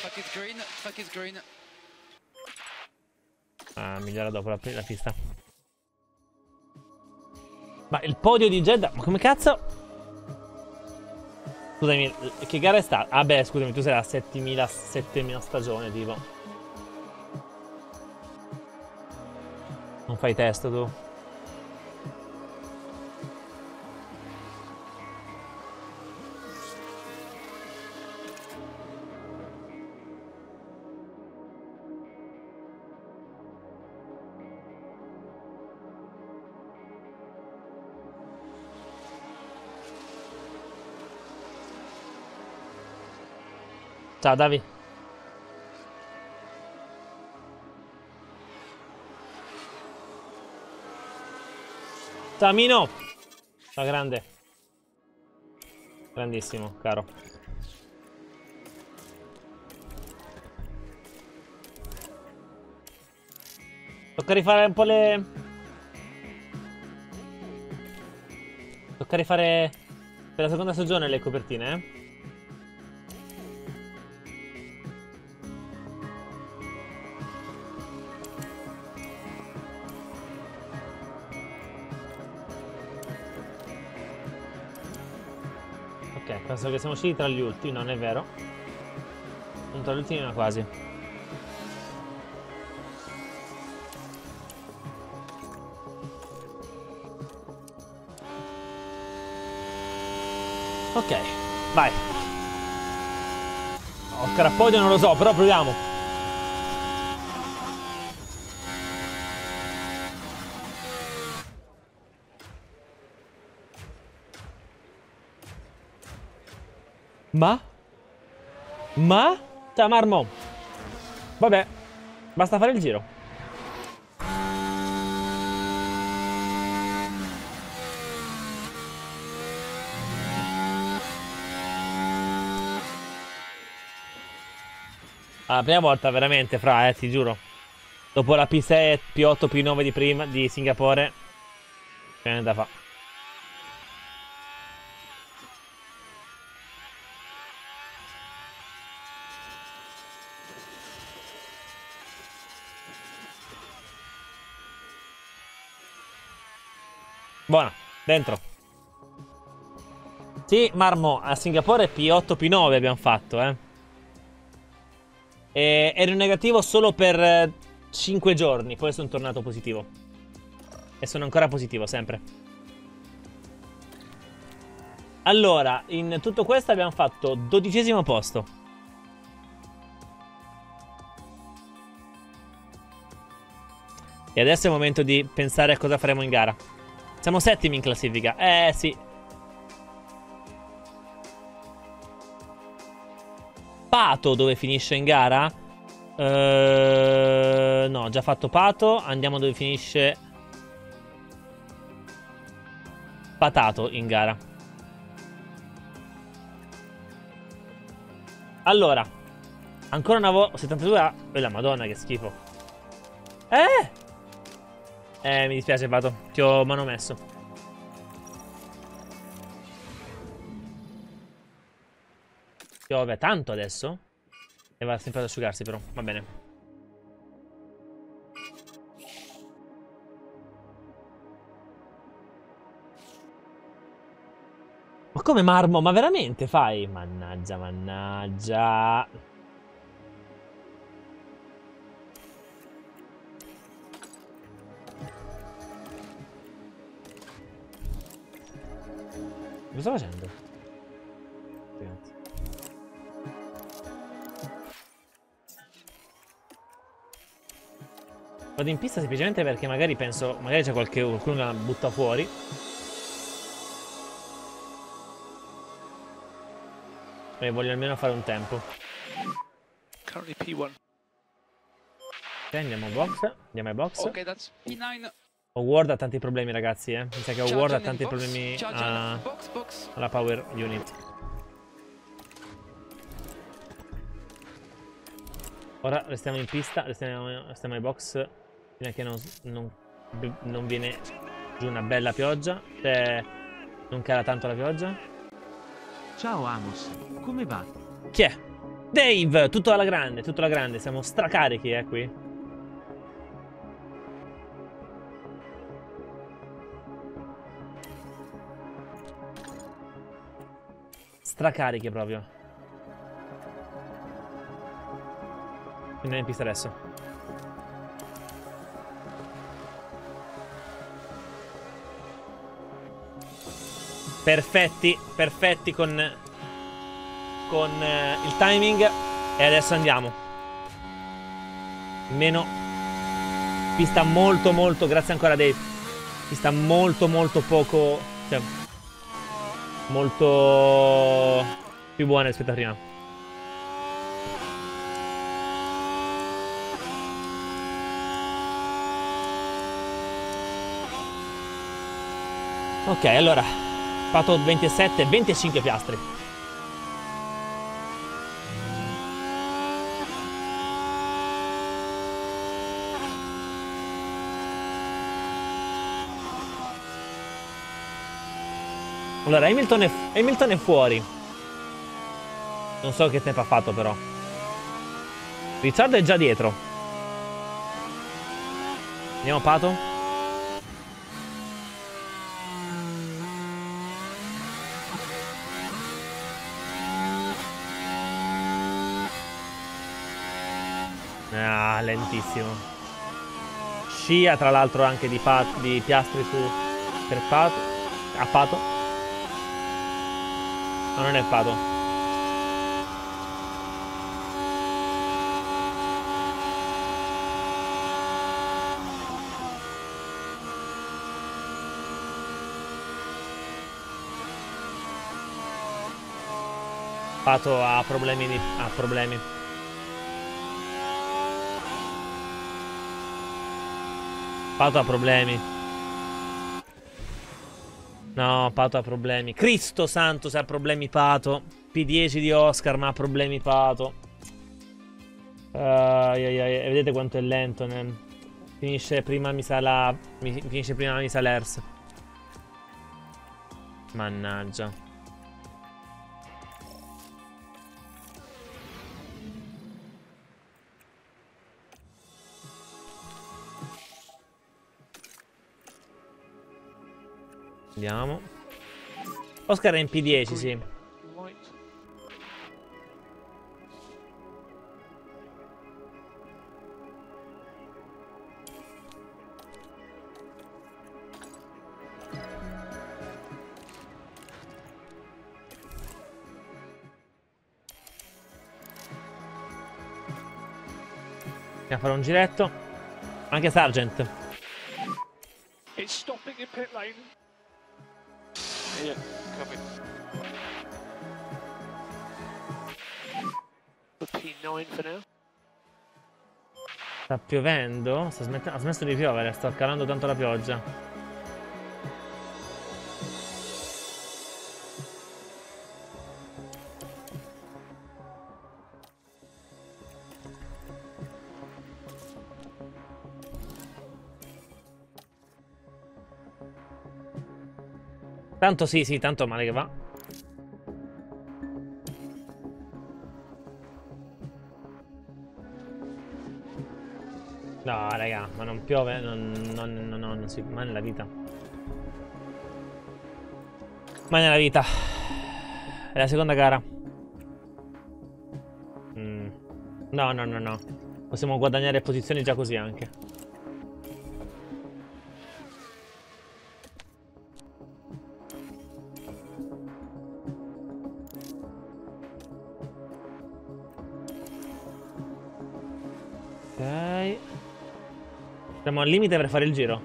Fuck is green, fuck is green. Ah, migliora dopo la, la pista. Ma il podio di Jed, ma come cazzo? Scusami, che gara è stata? Ah beh, scusami, tu sei la settimila, settimila stagione, tipo. Non fai test tu? Ciao Davi. Ciao Mino. Ciao grande. Grandissimo, caro. Tocca rifare un po' le... Tocca rifare per la seconda stagione le copertine, eh? Penso che siamo usciti tra gli ultimi, non è vero. Non tra gli ultimi, ma quasi. Ok, vai. Oscar a podio non lo so, però proviamo. Ma? Ma? Ciao Marmo. Vabbè, basta fare il giro. Ah, La prima volta veramente, fra, eh, ti giuro. Dopo la P6, P8, P9 di prima di Singapore. Che ne da fa. Buona, dentro. Sì, Marmo, a Singapore P8, P9 abbiamo fatto, eh. E ero negativo solo per 5 giorni, poi sono tornato positivo. E sono ancora positivo, sempre. Allora, in tutto questo abbiamo fatto dodicesimo posto. E adesso è il momento di pensare a cosa faremo in gara. Siamo settimi in classifica. Eh sì. Pato dove finisce in gara? Eh, no, già fatto Pato. Andiamo dove finisce Patato in gara. Allora, ancora una volta 72 a... Eh, la madonna che schifo. Eh! Eh, mi dispiace, Pato. Ti ho manomesso. Piove tanto adesso? E va sempre ad asciugarsi, però. Va bene. Ma come Marmo? Ma veramente fai? Mannaggia, mannaggia. Cosa sto facendo? Vado in pista semplicemente perché magari penso, magari c'è qualche, qualcuno che la butta fuori. E voglio almeno fare un tempo. Currently P1. Ok, andiamo a box. Andiamo ai box. Okay, that's P9. Howard ha tanti problemi, ragazzi, eh. Mi sa che Howard ha tanti problemi a- alla power unit. Ora restiamo in pista, restiamo, restiamo ai box fino a che non, non- non viene giù una bella pioggia. Se non cala tanto la pioggia. Ciao Amos, come va? Chi è? Dave! Tutto alla grande, tutto alla grande. Siamo stracarichi, eh, qui. Stracarichi proprio. Andiamo in pista adesso. Perfetti, perfetti con con eh, il timing e adesso andiamo. Meno pista molto molto, grazie ancora Dave. Pista molto molto poco, cioè molto più buona rispetto a prima. Ok, allora Pato 27, 25 piastri. Allora, Hamilton è, Hamilton è fuori. Non so che tempo ha fatto però. Ricciardo è già dietro. Andiamo Pato. Ah, lentissimo. Scia tra l'altro anche di, di piastri su per Pato. A Pato. No, non è Pato. Pato ha problemi di... ha problemi. Pato ha problemi. No, Pato ha problemi. Cristo santo se ha problemi Pato. P10 di Oscar ma ha problemi Pato. Ai, ai, ai, Vedete quanto è lento. ne- Finisce prima mi sa la... mi- Finisce prima mi sa l'Ers. Mannaggia. Andiamo. Oscar è in P10, sì. Andiamo a fare un giretto. Anche Sargent. It's stopping in pit lane. Yeah, copy. The P9 for now. Sta piovendo? Sta ha smesso di piovere, sta calando tanto la pioggia. Tanto sì, sì, tanto male che va. No, raga, ma non piove, non, non, non, non, si... mai nella vita. Mai nella vita. È la seconda gara. Mm. No, no, no, no. Possiamo guadagnare posizioni già così anche. Al limite per fare il giro.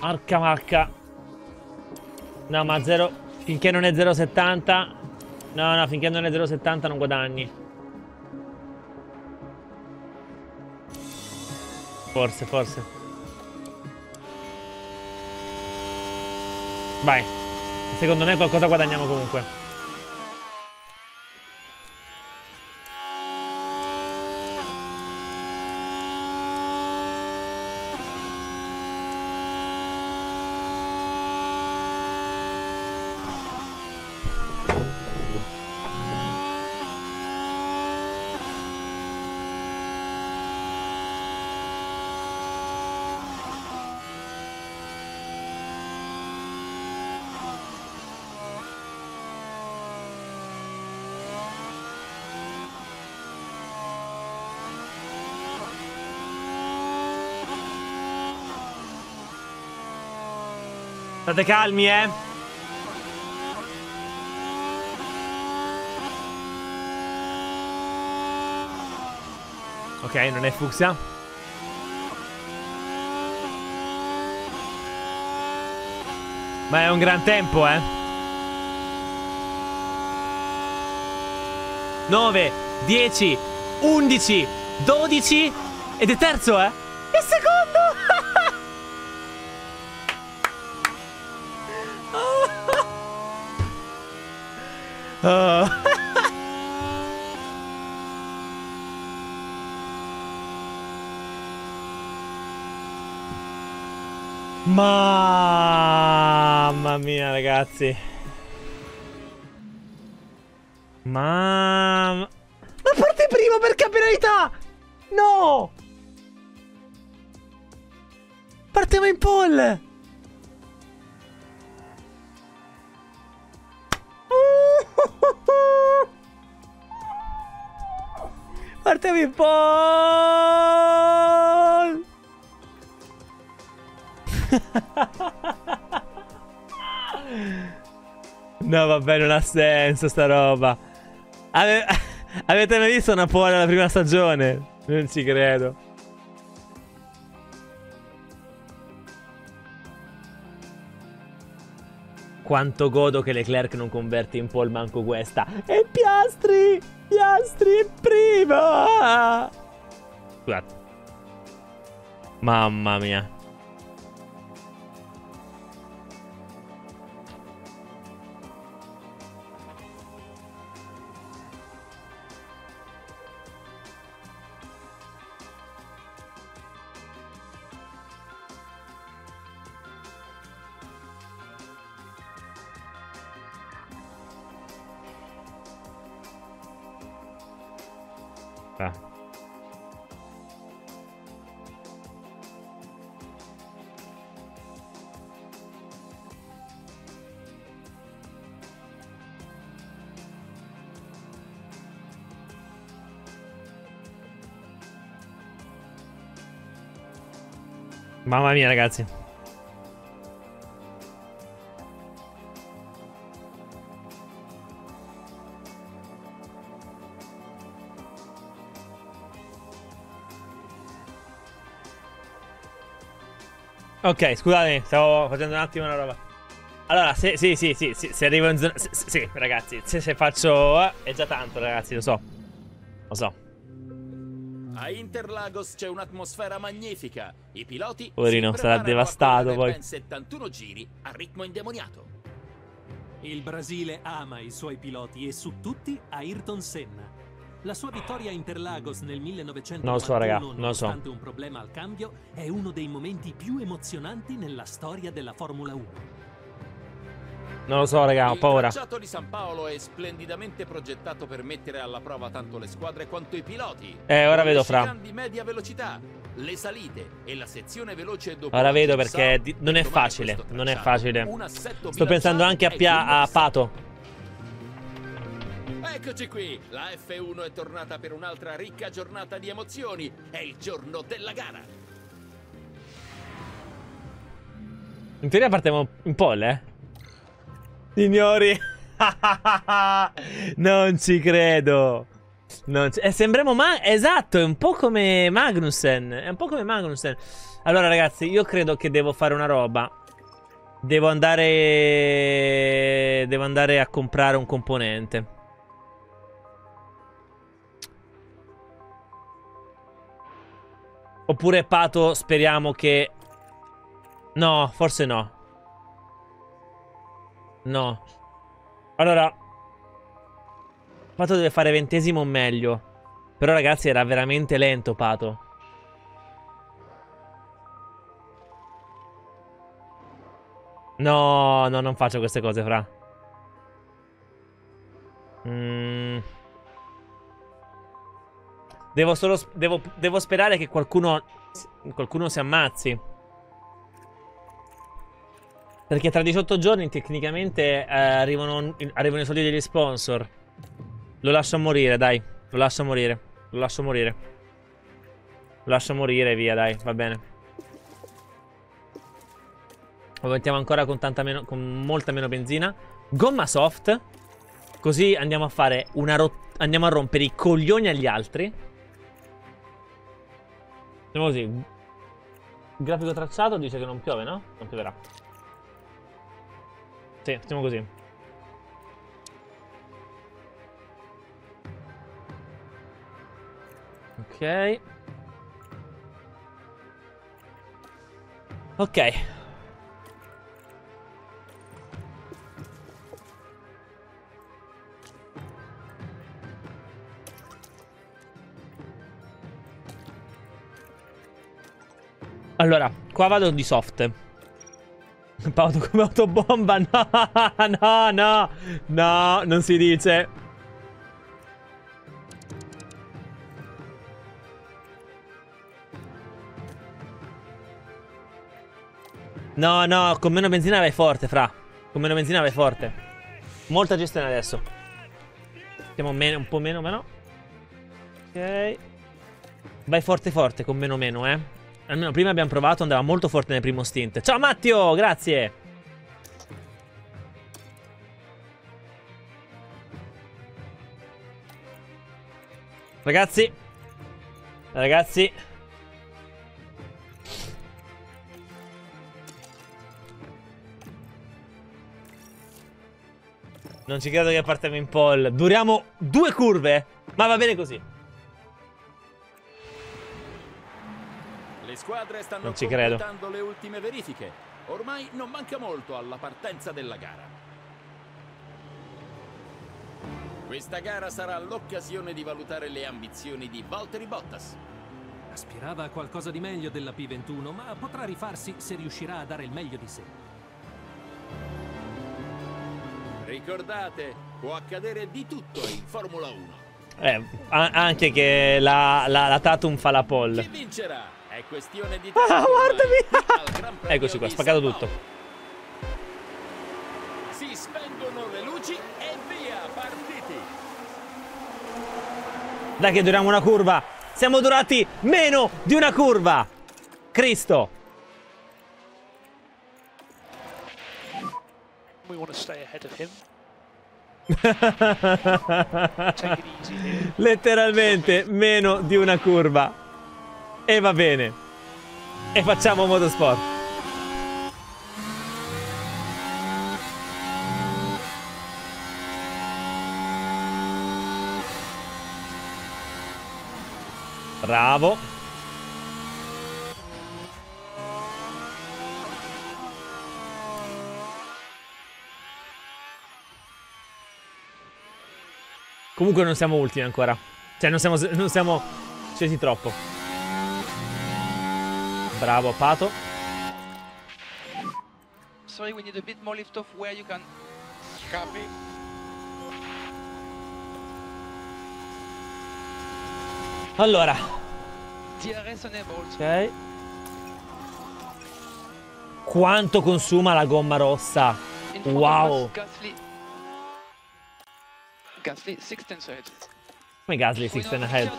Marca marca. No, ma 0. Finché non è 0,70. No, no, finché non è 0,70 non guadagni. Forse, forse. Vai. Secondo me qualcosa guadagniamo comunque. State calmi, eh. Ok, non è fucsia. Ma è un gran tempo, eh. 9, 10, 11, 12 ed è terzo, eh. E secondo! Ah. Mamma mia, ragazzi. Mamma. Ma parte primo per capiralità! No! Partiamo in pole! Partiamo in pole! No, vabbè, non ha senso sta roba. Ave- avete mai visto una pole alla prima stagione? Non ci credo. Quanto godo che Leclerc non converte in pole manco questa. E Piastri! Piastri in prima! Scusate. Mamma mia. Mamma mia, ragazzi. Ok, scusatemi, stavo facendo un attimo una roba. Allora, se, sì, sì, sì, sì, se arrivo in zona... Sì, sì, ragazzi, se, se faccio... eh, è già tanto, ragazzi, lo so. Lo so. Interlagos c'è un'atmosfera magnifica. I piloti Poverino, sarà devastato poi. ben 71 giri a ritmo indemoniato. Il Brasile ama i suoi piloti e su tutti Ayrton Senna. La sua vittoria a Interlagos nel 1991, Non lo so, raga, non so. nonostante un problema al cambio, è uno dei momenti più emozionanti nella storia della Formula 1. Non lo so, raga, ho Il paura. tracciato di San Paolo è splendidamente progettato per mettere alla prova tanto le squadre quanto i piloti. Eh, ora vedo fra. di media velocità, le salite e la sezione veloce dopo Ora vedo perché non è facile, non è facile. Sto pensando anche a, Pia- a. Pato. Eccoci qui, la F1 è tornata per un'altra ricca giornata di emozioni. È il giorno della gara. In teoria partiamo in pole, eh? Signori. non ci credo. Non c'è- eh, sembriamo ma- esatto, è un po' come Magnussen. È un po' come Magnussen. Allora, ragazzi, io credo che devo fare una roba. Devo andare. Devo andare a comprare un componente. Oppure Pato, speriamo che. No, forse no. No. Allora. Pato deve fare ventesimo o meglio. Però, ragazzi, era veramente lento, Pato. No, no, non faccio queste cose, fra. Mm. Devo solo. Devo, devo sperare che qualcuno. Qualcuno si ammazzi. Perché tra 18 giorni tecnicamente eh, arrivano, arrivano i soldi degli sponsor. Lo lascio morire, dai. Lo lascio morire. Lo lascio morire. Lo lascio morire, via, dai. Va bene. Lo mettiamo ancora con, meno, con molta meno benzina. Gomma soft. Così andiamo a fare una rot- Andiamo a rompere i coglioni agli altri. Facciamo così. Grafico tracciato dice che non piove, no? Non pioverà. Sì, facciamo così. Ok. Ok. Allora, qua vado di soft. Pauto come autobomba. No, no, no. No, non si dice. No, no, con meno benzina vai forte, fra. Con meno benzina vai forte. Molta gestione adesso. Siamo meno, un po' meno, ma no. Ok. Vai forte forte con meno meno, eh. Almeno prima abbiamo provato, andava molto forte nel primo stint. Ciao Matteo, grazie. Ragazzi. Ragazzi. Non ci credo che partiamo in pole. Duriamo due curve. Ma va bene così. Le squadre stanno Non ci credo. le ultime verifiche. Ormai non manca molto alla partenza della gara. Questa gara sarà l'occasione di valutare le ambizioni di Valtteri Bottas. Aspirava a qualcosa di meglio della P21, ma potrà rifarsi se riuscirà a dare il meglio di sé. Ricordate, può accadere di tutto in Formula 1. Eh, anche che la, la, la Tatum fa la Chi pole. vincerà? È questione di Ah, guardami! Eccoci qua, spaccato tutto. Si spengono le luci e via, partiti! Dai che duriamo una curva. Siamo durati meno di una curva. Cristo. We want to stay ahead of him. Letteralmente meno di una curva. E va bene. E facciamo motorsport. Bravo. Comunque non siamo ultimi ancora. Cioè non siamo, non siamo scesi troppo. Bravo Pato. Sorry, we need a bit more lift off where you can. Copy. Allora. DRS enabled. Ok. Quanto consuma la gomma rossa? Wow. Gasly. Gasly, six tenths ahead. Come Gasly We 6 know and ahead.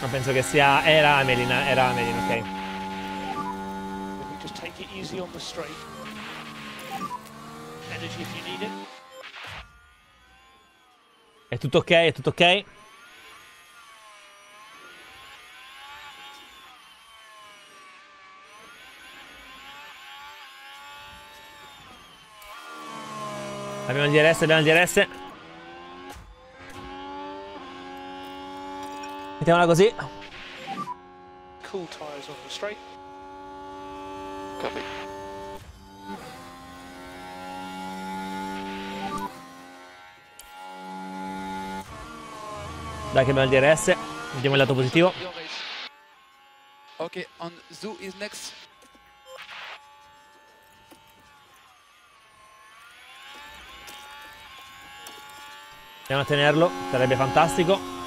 Ma penso che sia. Era Amelin, era Amelin, ok. Just take it easy on the straight. Energy if you need it. È tutto ok? È tutto ok? Abbiamo il DRS, abbiamo il DRS. Mettiamola così. Cool tyres on the straight. Copy. Dai che abbiamo il DRS. Vediamo il lato positivo. Okay, on Zoo is next. Andiamo a tenerlo, sarebbe fantastico.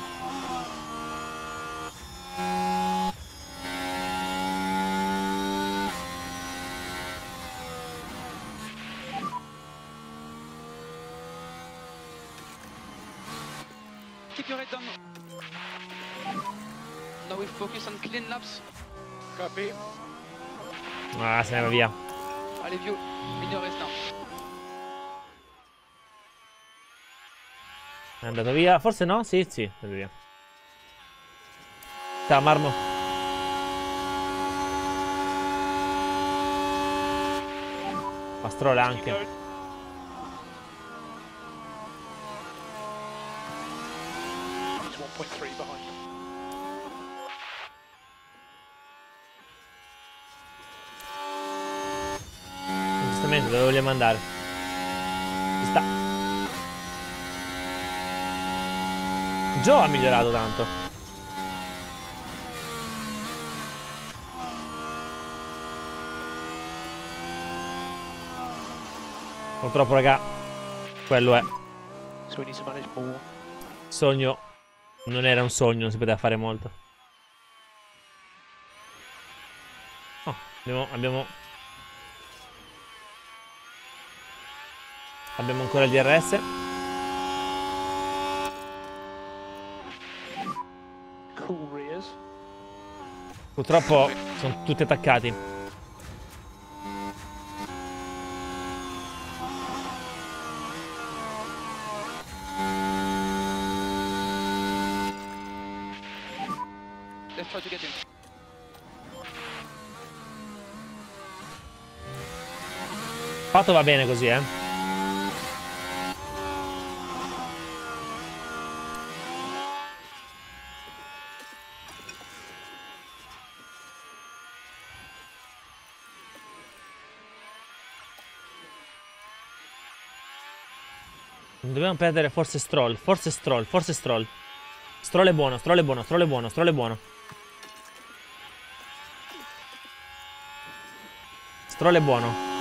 Se ne va via. Allez, Vio. È andato via. Forse no? Sì, sì, è andato via. Ciao, Marmo. Mastrola Keep anche. going. He's 1.3 behind. Vogliamo andare? Ci sta. Joe ha migliorato tanto. Purtroppo, raga, quello è. Sogno. Non era un sogno, non si poteva fare molto. Oh, abbiamo, abbiamo. Abbiamo ancora il DRS. Purtroppo sono tutti attaccati. Fatto va bene così, eh. Non perdere forse Stroll, forse Stroll, forse Stroll. Stroll è buono, Stroll è buono, Stroll è buono, Stroll è buono. Stroll è buono.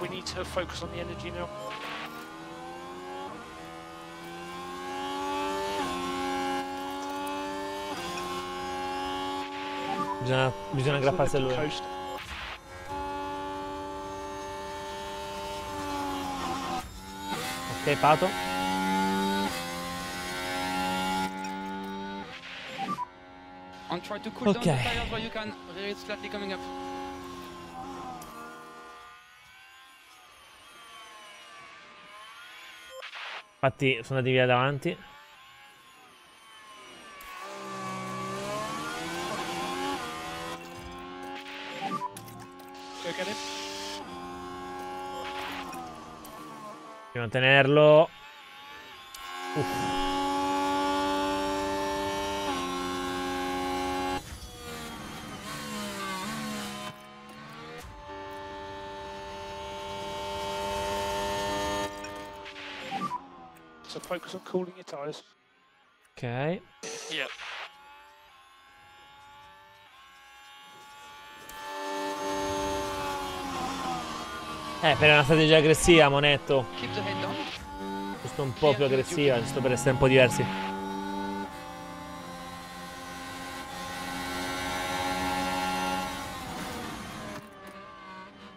We need to focus on the energy now. Bisogna, bisogna aggrapparsi a lui. Ok, Pato. And try to cool down the Okay. tires where you can. Rear is slightly coming up. Infatti sono andati via davanti. Dobbiamo tenerlo. Uff. So focus on cooling your tyres. Ok. Yeah. Eh, per una strategia aggressiva, Monetto. Down. Giusto un po' più aggressiva, giusto per essere un po' diversi.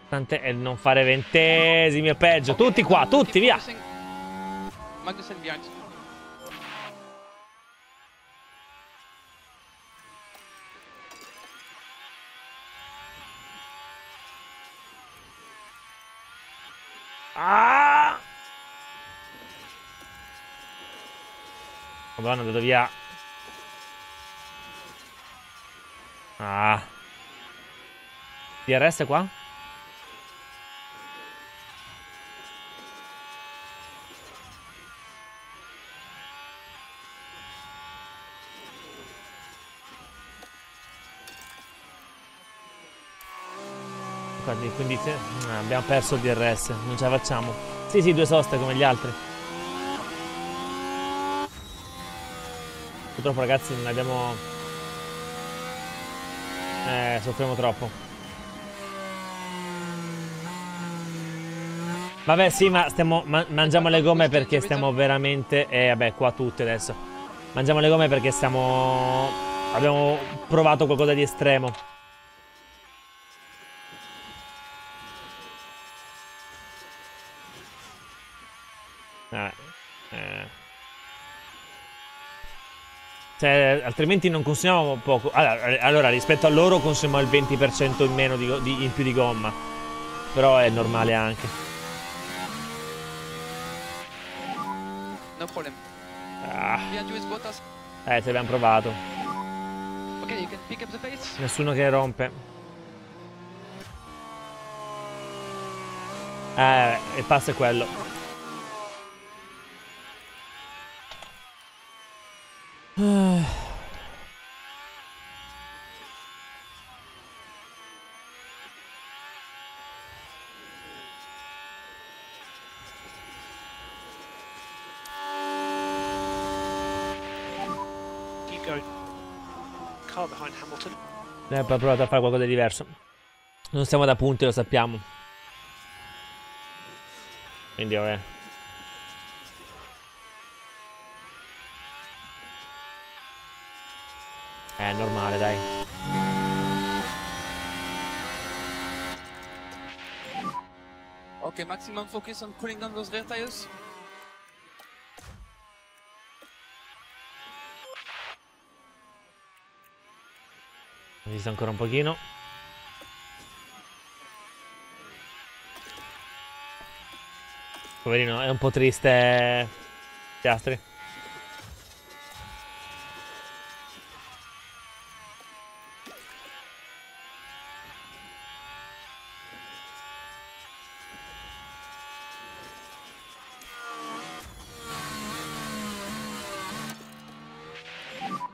Tant'è è non fare ventesimi o peggio. Tutti qua, tutti, via. Magnussen behind. Ah! Madonna, è andato via. Ah. DRS qua? Quindi, ah, abbiamo perso il DRS, non ce la facciamo. Sì, sì, due soste come gli altri. Purtroppo ragazzi non abbiamo... Eh, soffriamo troppo. Vabbè sì, ma stiamo... ma- mangiamo le gomme perché stiamo veramente... Eh, vabbè, qua tutte adesso. Mangiamo le gomme perché stiamo... Abbiamo provato qualcosa di estremo. Eh, eh. Cioè, altrimenti non consumiamo poco. Allora, eh, allora, rispetto a loro consumiamo il 20% in meno di, di- in più di gomma. Però è normale anche. No problem. Ah, eh, ci abbiamo provato. Okay. Nessuno che rompe. Eh, il passo è quello. Ah. Keep going. Car behind Hamilton. Eh, poi ho provato a fare qualcosa di diverso. Non siamo da punti, lo sappiamo. Quindi vabbè. È normale, dai. Okay, maximum focus on cooling down those rear Esiste ancora un pochino. Poverino, è un po' triste. Piastri.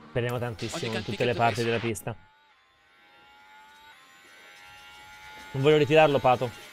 Speriamo tantissimo in tutte le parti della pista. Non voglio ritirarlo, Pato.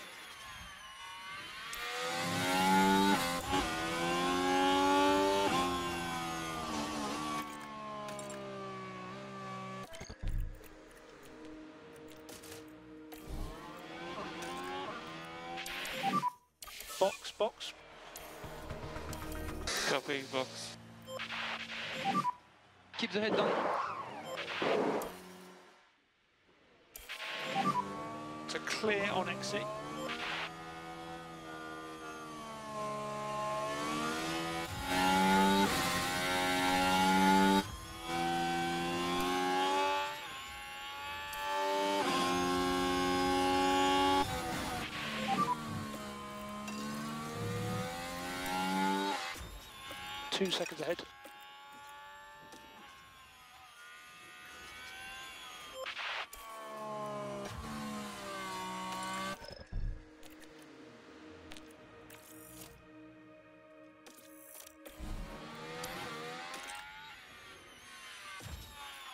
Ahead.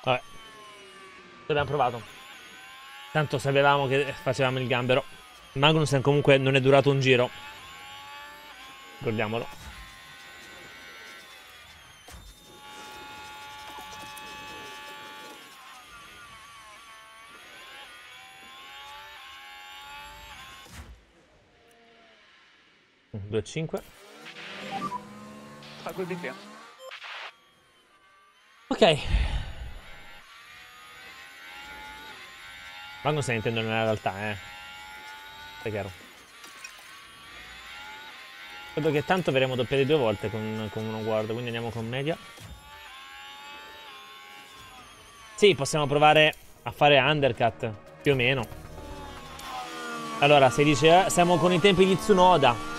Vabbè. L'abbiamo provato. Tanto sapevamo che facevamo il gambero. Magnussen comunque non è durato un giro. Ricordiamolo. Mm, 2-5. Track will be clear. Ok. Magnussen intendo nella realtà, eh. È chiaro. Credo che tanto verremo doppiati due volte con, con uno guard, quindi andiamo con media. Sì, possiamo provare a fare undercut, più o meno. Allora, se dice, eh, siamo con i tempi di Tsunoda.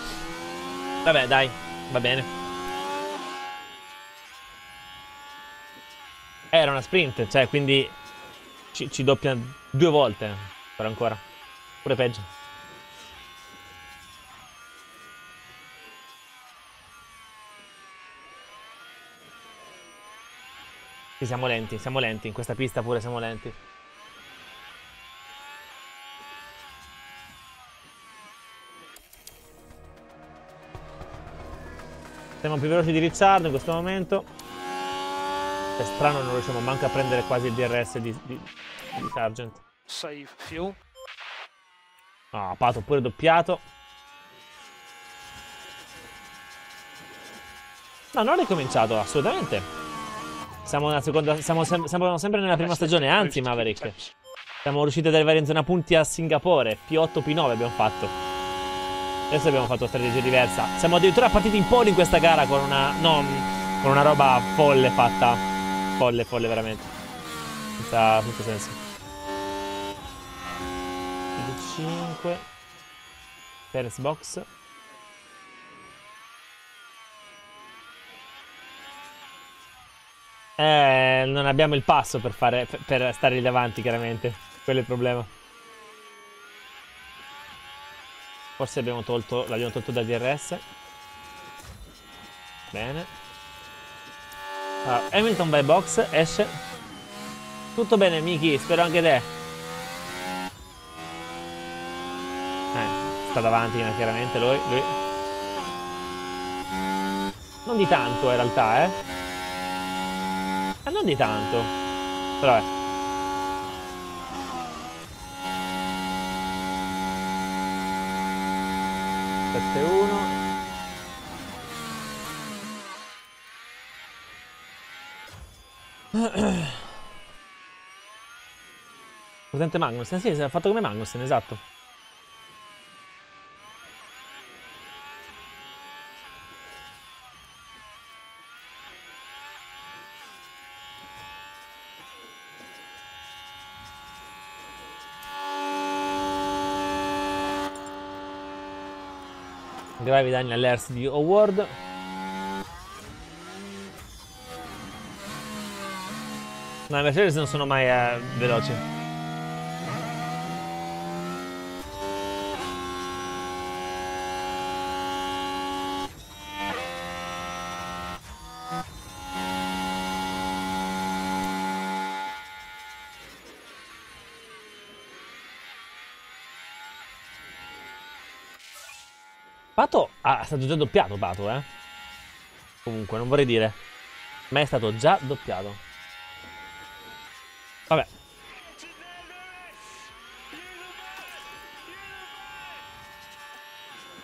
Vabbè, dai, va bene. Era una sprint, cioè, quindi ci, ci doppia due volte. Per ancora. Pure peggio. Sì, siamo lenti, siamo lenti. In questa pista pure siamo lenti. Siamo più veloci di Ricciardo in questo momento. È strano, non riusciamo manco a prendere quasi il DRS di, di, di Sargent. Save fuel. Ah, Pato pure doppiato. No, non è ricominciato, assolutamente. Siamo, seconda, siamo, sem- siamo sempre nella prima stagione, anzi Maverick. Siamo riusciti ad arrivare in zona punti a Singapore. P8, P9 abbiamo fatto. Adesso abbiamo fatto strategia diversa. Siamo addirittura partiti in pole in questa gara con una... No, con una roba folle fatta. Folle, folle veramente. Senza, senza senso. 5 Perez box Eh, non abbiamo il passo per, fare, per, per stare lì davanti, chiaramente. Quello è il problema. Forse abbiamo tolto, tolto da DRS. Bene. Allora, Hamilton by box, esce. Tutto bene, Miki, spero anche te. Eh, sta davanti chiaramente lui, lui. Non di tanto in realtà, eh. Ma eh, non di tanto. Però eh. 7 1 Potente Magnussen, sì, si è fatto come Magnussen, esatto. Gravi danni all'Ers di Howard. No, i Mercedes non sono mai eh, veloci. È stato già doppiato, Pato, eh. Comunque, non vorrei dire. Ma è stato già doppiato. Vabbè.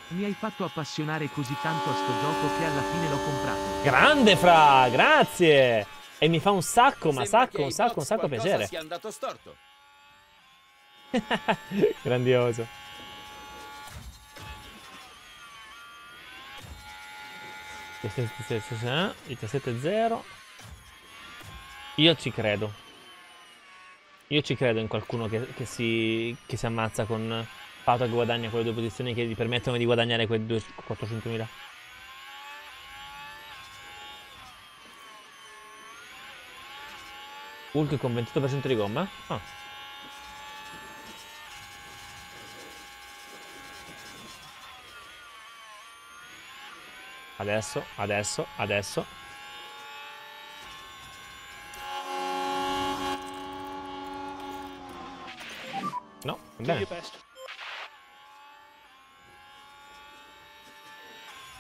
Mi hai fatto appassionare così tanto a sto gioco che alla fine l'ho comprato. Grande, fra! Grazie! E mi fa un sacco, ma Sembra sacco, un sacco, un sacco piacere. sia andato storto. Grandioso. 7-0. Io ci credo. Io ci credo in qualcuno che, che si, che si ammazza con Pato che guadagna quelle due posizioni che gli permettono di guadagnare quei 400.000. Hulk con 28% di gomma? Ah. Adesso, adesso, adesso. No, va bene.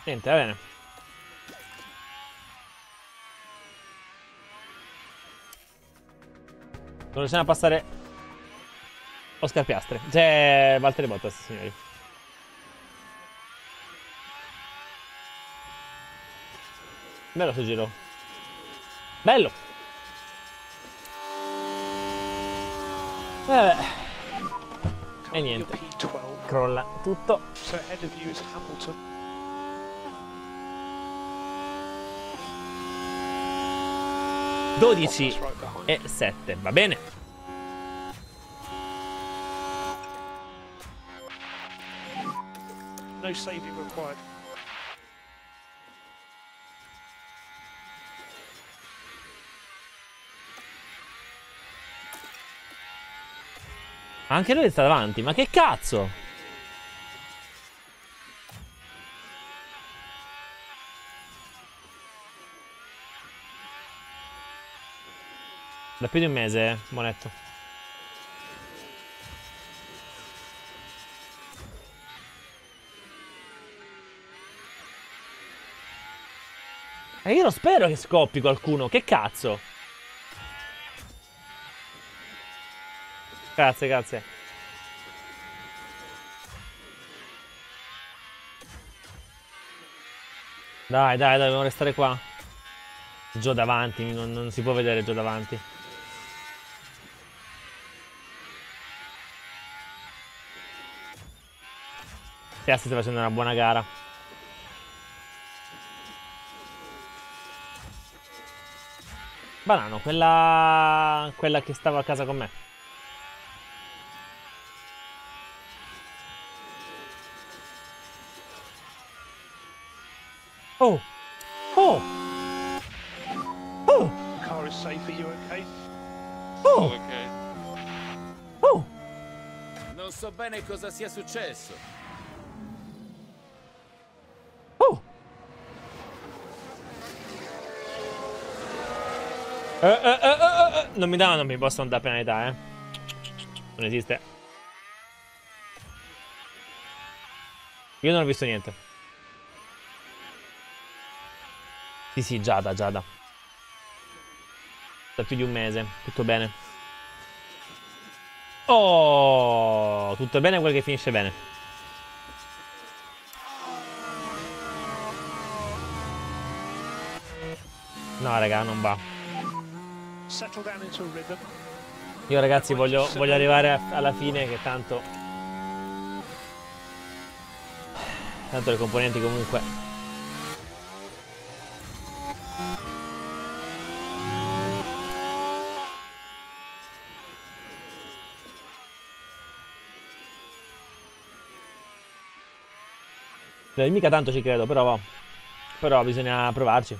Niente, va bene. Non riusciamo a passare Oscar Piastre. C'è Valtteri Bottas, signori. Bello sto giro. Bello. Vabbè. E Currently niente. you're P12. Crolla tutto. Dodici e 7, va bene? No saving required. Anche lui sta davanti, ma che cazzo? Da più di un mese, eh, Monetto. E io non spero che scoppi qualcuno, che cazzo? Grazie, grazie. Dai, dai, dai, dobbiamo restare qua. Giù davanti, non, non si può vedere giù davanti. Piazzi sta facendo una buona gara. Banano, quella... quella che stava a casa con me. Bene cosa sia successo. Oh! Eh, eh, eh, eh, eh, Non mi dà, non mi possono dare penalità, eh. Non esiste. Io non ho visto niente. Sì, sì, Giada, Giada. Da più di un mese, tutto bene. Oh, tutto bene quel che finisce bene. No, raga, non va. Io ragazzi voglio, voglio arrivare a- alla fine che tanto... Tanto le componenti comunque... Cioè, mica tanto ci credo, però... Però bisogna provarci.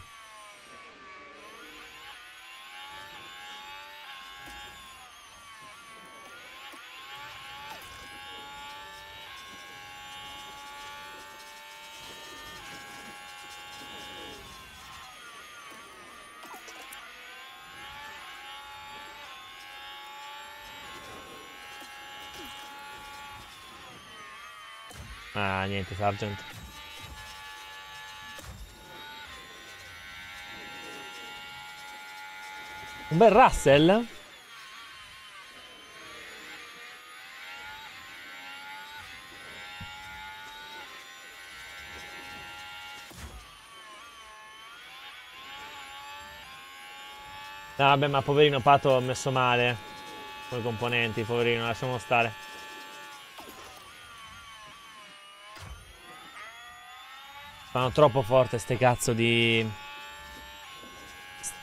Ah, niente, Sargent. Un bel Russell? No, vabbè, ma poverino Pato ha messo male con i componenti, poverino, lasciamo stare. Fanno troppo forte ste cazzo di...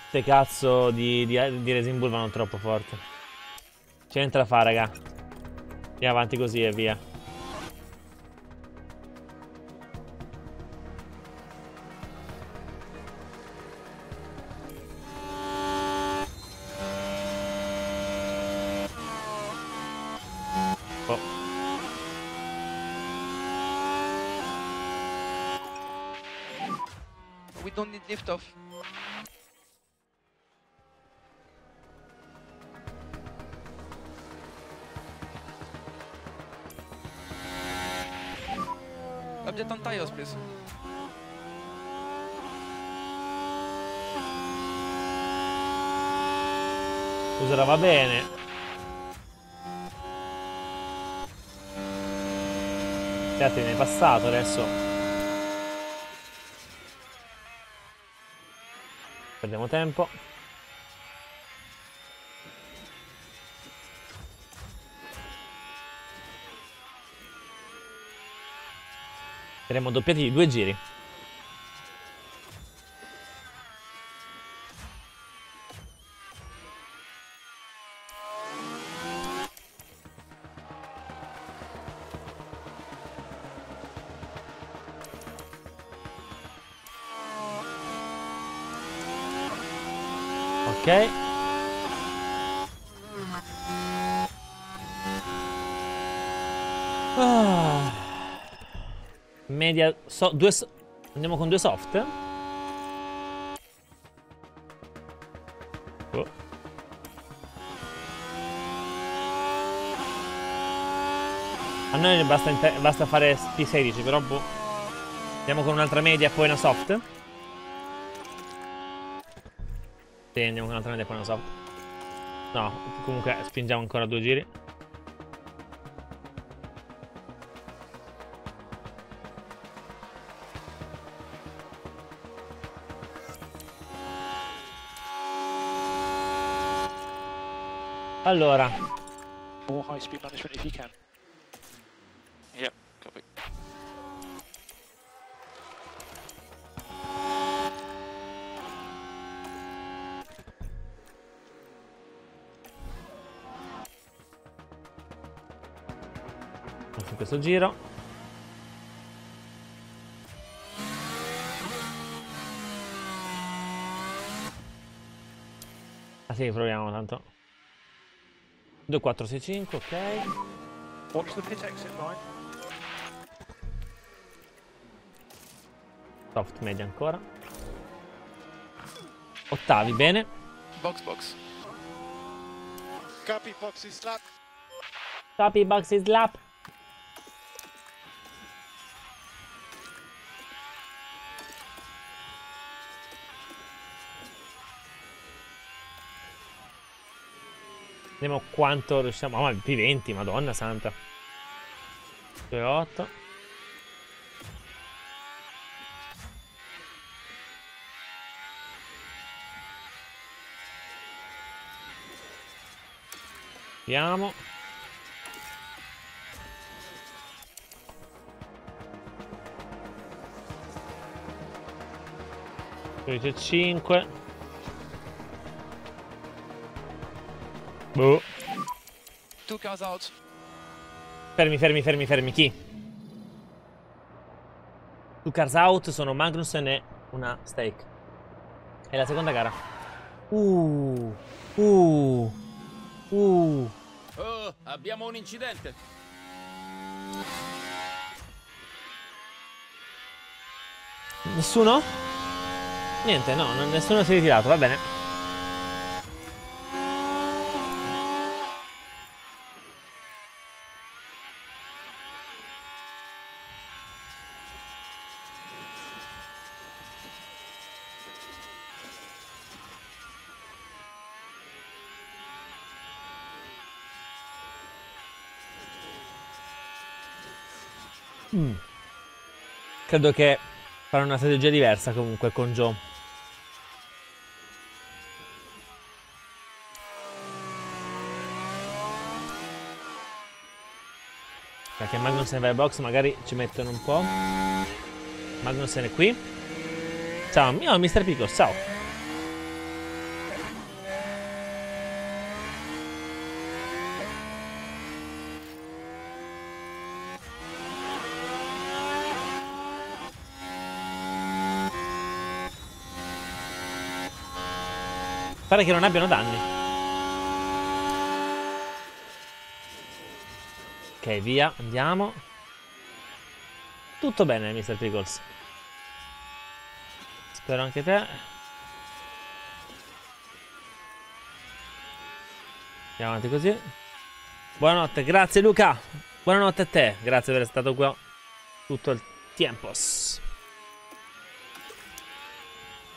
Ste cazzo di, di, di Resin Bull vanno troppo forte. Da fare, raga. Andiamo avanti così e via. Userà va bene. Teatri nel passato adesso. Perdiamo tempo. Saremo doppiati di due giri. So, due so- Andiamo con due soft? Oh. A noi basta, basta fare P16, però boh. Andiamo con un'altra media e poi una soft? Sì, andiamo con un'altra media e poi una soft. No, comunque spingiamo ancora due giri. Allora, More high speed management if you can. Yep, copy. su questo giro. Ah sì, proviamo tanto. 2, 4, 6, 5, ok. Watch the pit exit line. Soft media ancora. Ottavi, bene. Box, box. Copy, boxy slap. Copy, box is lap. Vediamo quanto riusciamo. Ah, ma P20, madonna santa. 2,8. Vediamo. Dice 5. Boh. Two cars out. Fermi, fermi, fermi, fermi. Chi? Two cars out sono Magnussen e una stake. È la seconda gara. Uh. Uh. Uh. Oh, abbiamo un incidente. Nessuno? Niente, no, nessuno si è ritirato, va bene. Credo che farò una strategia diversa comunque con Joe. Perché Magnussen va ai box magari ci mettono un po'. Magnussen è qui. Ciao, mio Mr. Pickles, ciao. Pare che non abbiano danni. Ok, via, andiamo. Tutto bene, Mr. Pickles. Spero anche te. Andiamo avanti così. Buonanotte, grazie Luca. Buonanotte a te, grazie per essere stato qua tutto il tempo.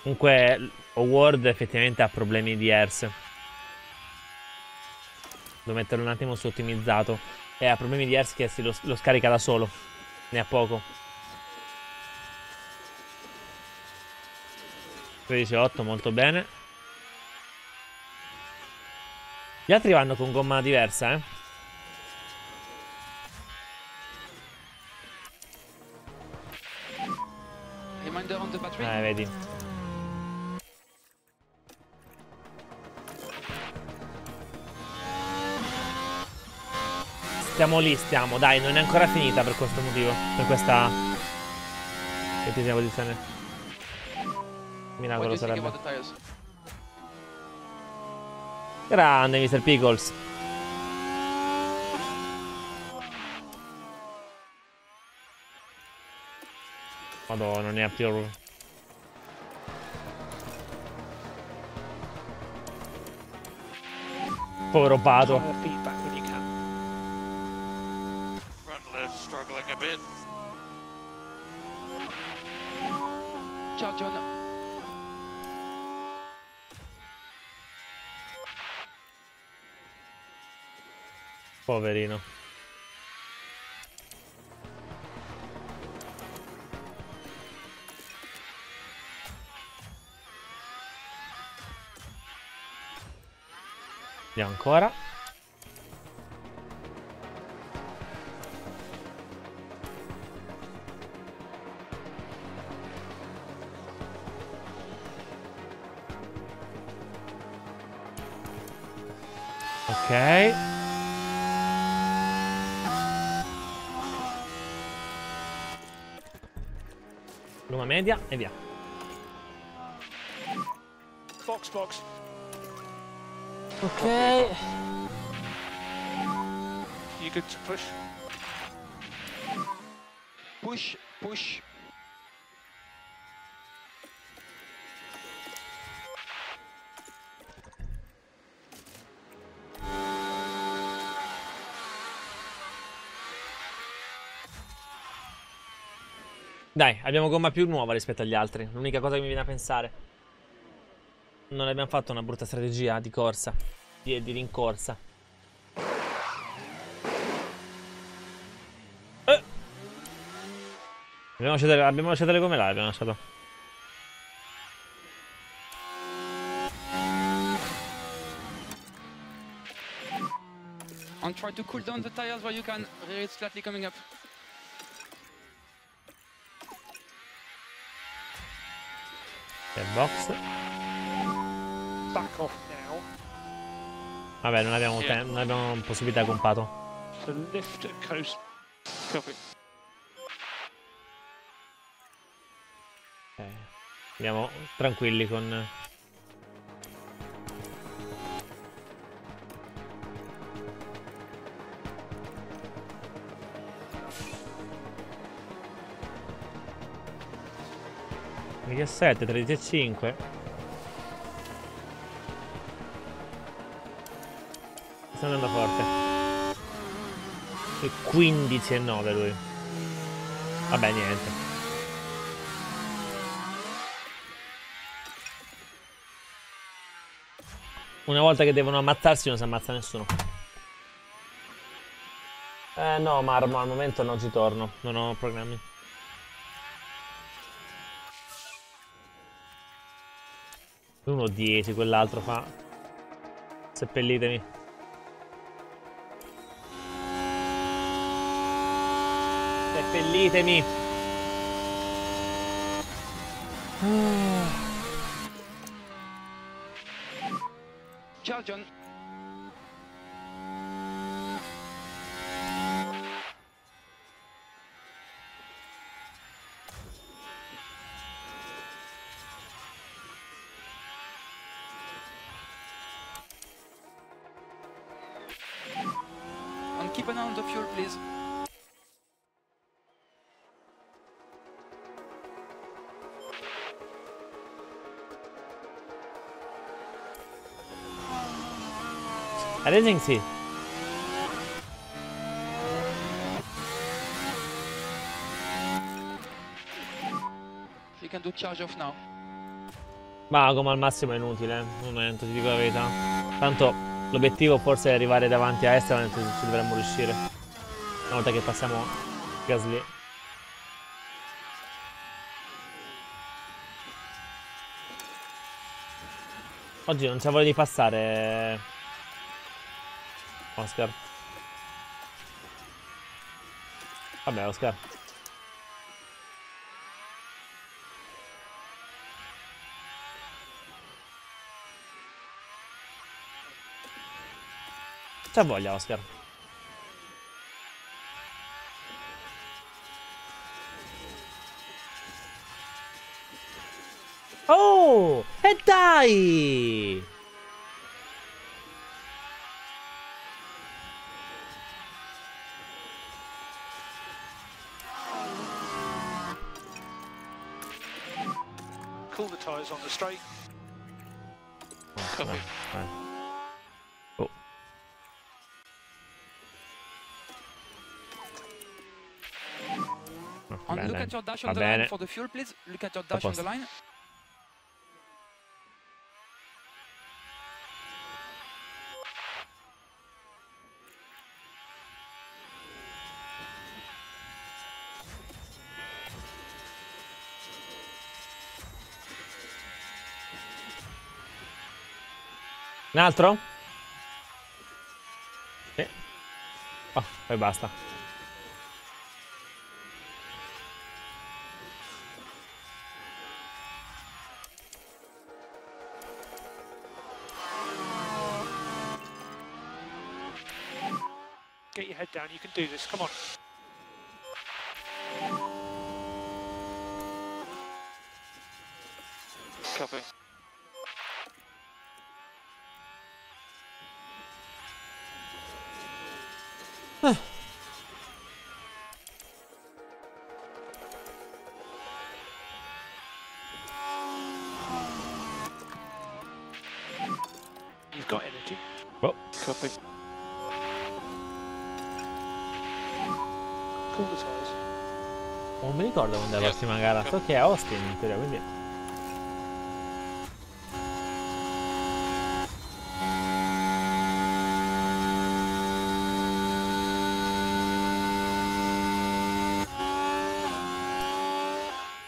Comunque, Howard effettivamente ha problemi di ERS. Devo metterlo un attimo su ottimizzato. E ha problemi di ERS che si lo, lo scarica da solo. Ne ha poco. 13,8, molto bene. Gli altri vanno con gomma diversa, eh. Eh, vedi. Stiamo lì, stiamo, dai, non è ancora finita per questo motivo. Per questa. Ventesima posizione. Miracolo sarebbe. Grande, Mr. Pickles. Madonna, non ne ha più. Povero Pato. Ciao John. Poverino. Andiamo ancora. Ok. Luma media e via. Box, box. Ok. You good to push? Push, push. Dai, abbiamo gomma più nuova rispetto agli altri. L'unica cosa che mi viene a pensare. Non abbiamo fatto una brutta strategia di corsa. Di, di rincorsa. Eh. Abbiamo lasciato, abbiamo lasciato le come là, abbiamo lasciato. And try to cool down the tires while you can. Is slightly coming up. Box. Back off now. Vabbè, non abbiamo, non abbiamo possibilità con Pato. So lift and coast. Copy. Ok. Andiamo tranquilli con... Media 7, 13 e 5. Sta andando forte. E 15 e 9 lui. Vabbè, niente. Una volta che devono ammazzarsi non si ammazza nessuno. Eh no, Marmo, al momento non ci torno. Non ho programmi. Uno 10, quell'altro fa. Seppellitemi. Seppellitemi. Ciao John. Sì. You can do charge off now. Ma come al massimo è inutile, al momento, ti dico la verità. Tanto l'obiettivo forse è arrivare davanti a Esteban e ci dovremmo riuscire. Una volta che passiamo Gasly. Oggi non c'è voglia di passare. Oscar. Vabbè, Oscar. C'ha voglia, Oscar. Oh! E dai! Cool the tyres on the straight. Copy. Vai. Oh. No, look at your dash Va on the bene. line for the fuel, please. Look at your dash on the line. Un altro? Sì. Oh, poi basta. Get your head down. You can do this. Come on. La prossima gara. So che è Austin in teoria, quindi.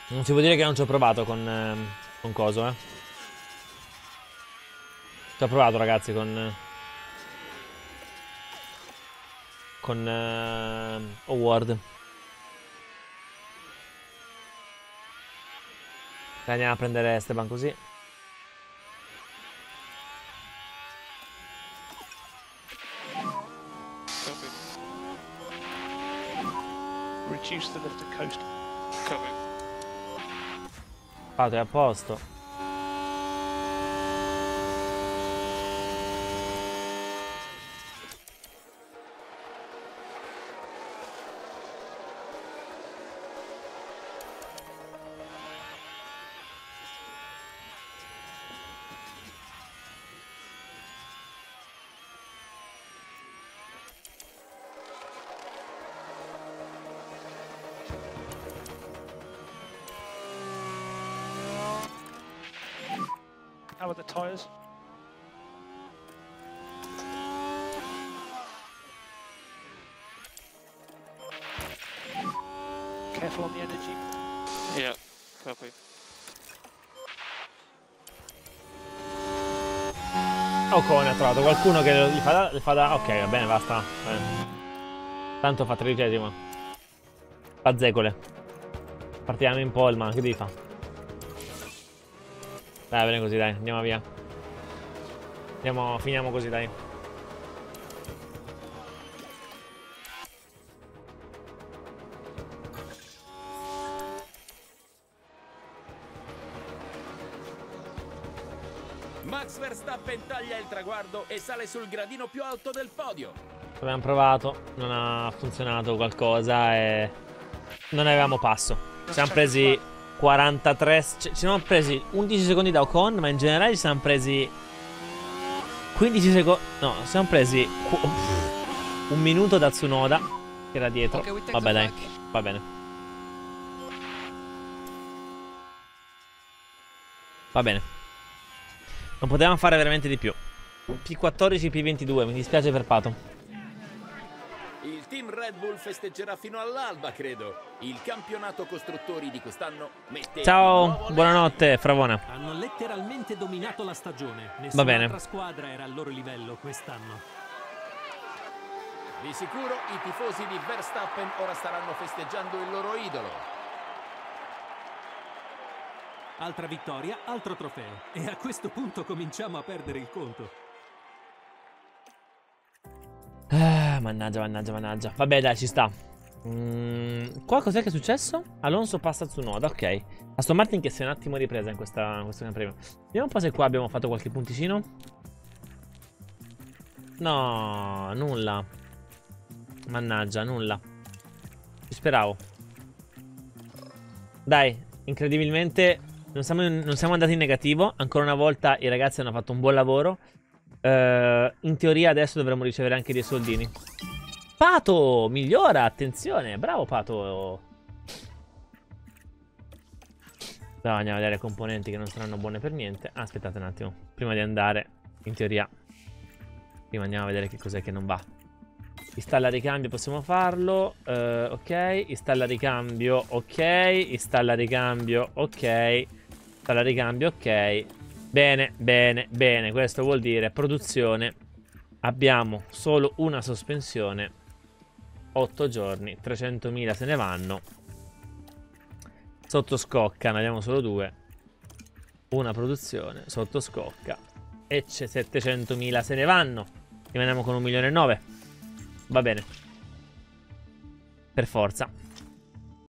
Non si può dire che non ci ho provato con, ehm, con coso, eh. Ci ho provato, ragazzi, con. Con. ehm, Award. Dai, andiamo a prendere Esteban così. Reduce the lift coast. Copy. È a posto. Are the tyres? Careful on the energy. Yeah. Copy. Ocone ha trovato qualcuno che gli fa da, gli fa da- Ok, va bene, basta. Eh. Tanto fa tredicesimo. Pazzecole. Partiamo in polma, che devi fare? Dai, bene così, dai, andiamo via. Andiamo, finiamo così, dai. Max Verstappen taglia il traguardo e sale sul gradino più alto del podio. Abbiamo provato, non ha funzionato qualcosa e non avevamo passo. Ci siamo presi 43, c- ci siamo presi 11 secondi da Ocon, ma in generale ci siamo presi 15 secondi, no, ci siamo presi un minuto da Tsunoda che era dietro. Okay, Vabbè dai, va bene. Va bene. Non potevamo fare veramente di più. P14, P22, mi dispiace per Pato. Team Red Bull festeggerà fino all'alba, credo. Il campionato costruttori di quest'anno mette Ciao, buonanotte, Fravona. Hanno letteralmente dominato la stagione. Va Nessun'altra bene. squadra era al loro livello quest'anno. Di sicuro i tifosi di Verstappen ora staranno festeggiando il loro idolo. Altra vittoria, altro trofeo. E a questo punto cominciamo a perdere il conto. Mannaggia, mannaggia, mannaggia. Vabbè, dai, ci sta. Mm, qua cos'è che è successo? Alonso passa Tsunoda, ok. Aston Martin che si è un attimo ripresa in questa, in questo Gran Premio. Vediamo un po' se qua abbiamo fatto qualche punticino. No, nulla. Mannaggia, nulla. Ci speravo. Dai, incredibilmente Non siamo, non siamo andati in negativo. Ancora una volta i ragazzi hanno fatto un buon lavoro. Eh, in teoria adesso dovremmo ricevere anche dei soldini. Pato migliora, attenzione. Bravo Pato. Però andiamo a vedere componenti che non saranno buone per niente. Ah, aspettate un attimo. Prima di andare, in teoria, prima andiamo a vedere che cos'è che non va. Installa ricambio, possiamo farlo. Eh, ok. Installa ricambio, ok. Installa ricambio, ok. Installa ricambio, ok. Bene, bene, bene. Questo vuol dire produzione. Abbiamo solo una sospensione. 8 giorni, 300.000 se ne vanno. Sotto scocca, ne abbiamo solo due. Una produzione, sotto scocca. E c'è 700.000 se ne vanno. Rimaniamo con 1 milione e 9. Va bene. Per forza.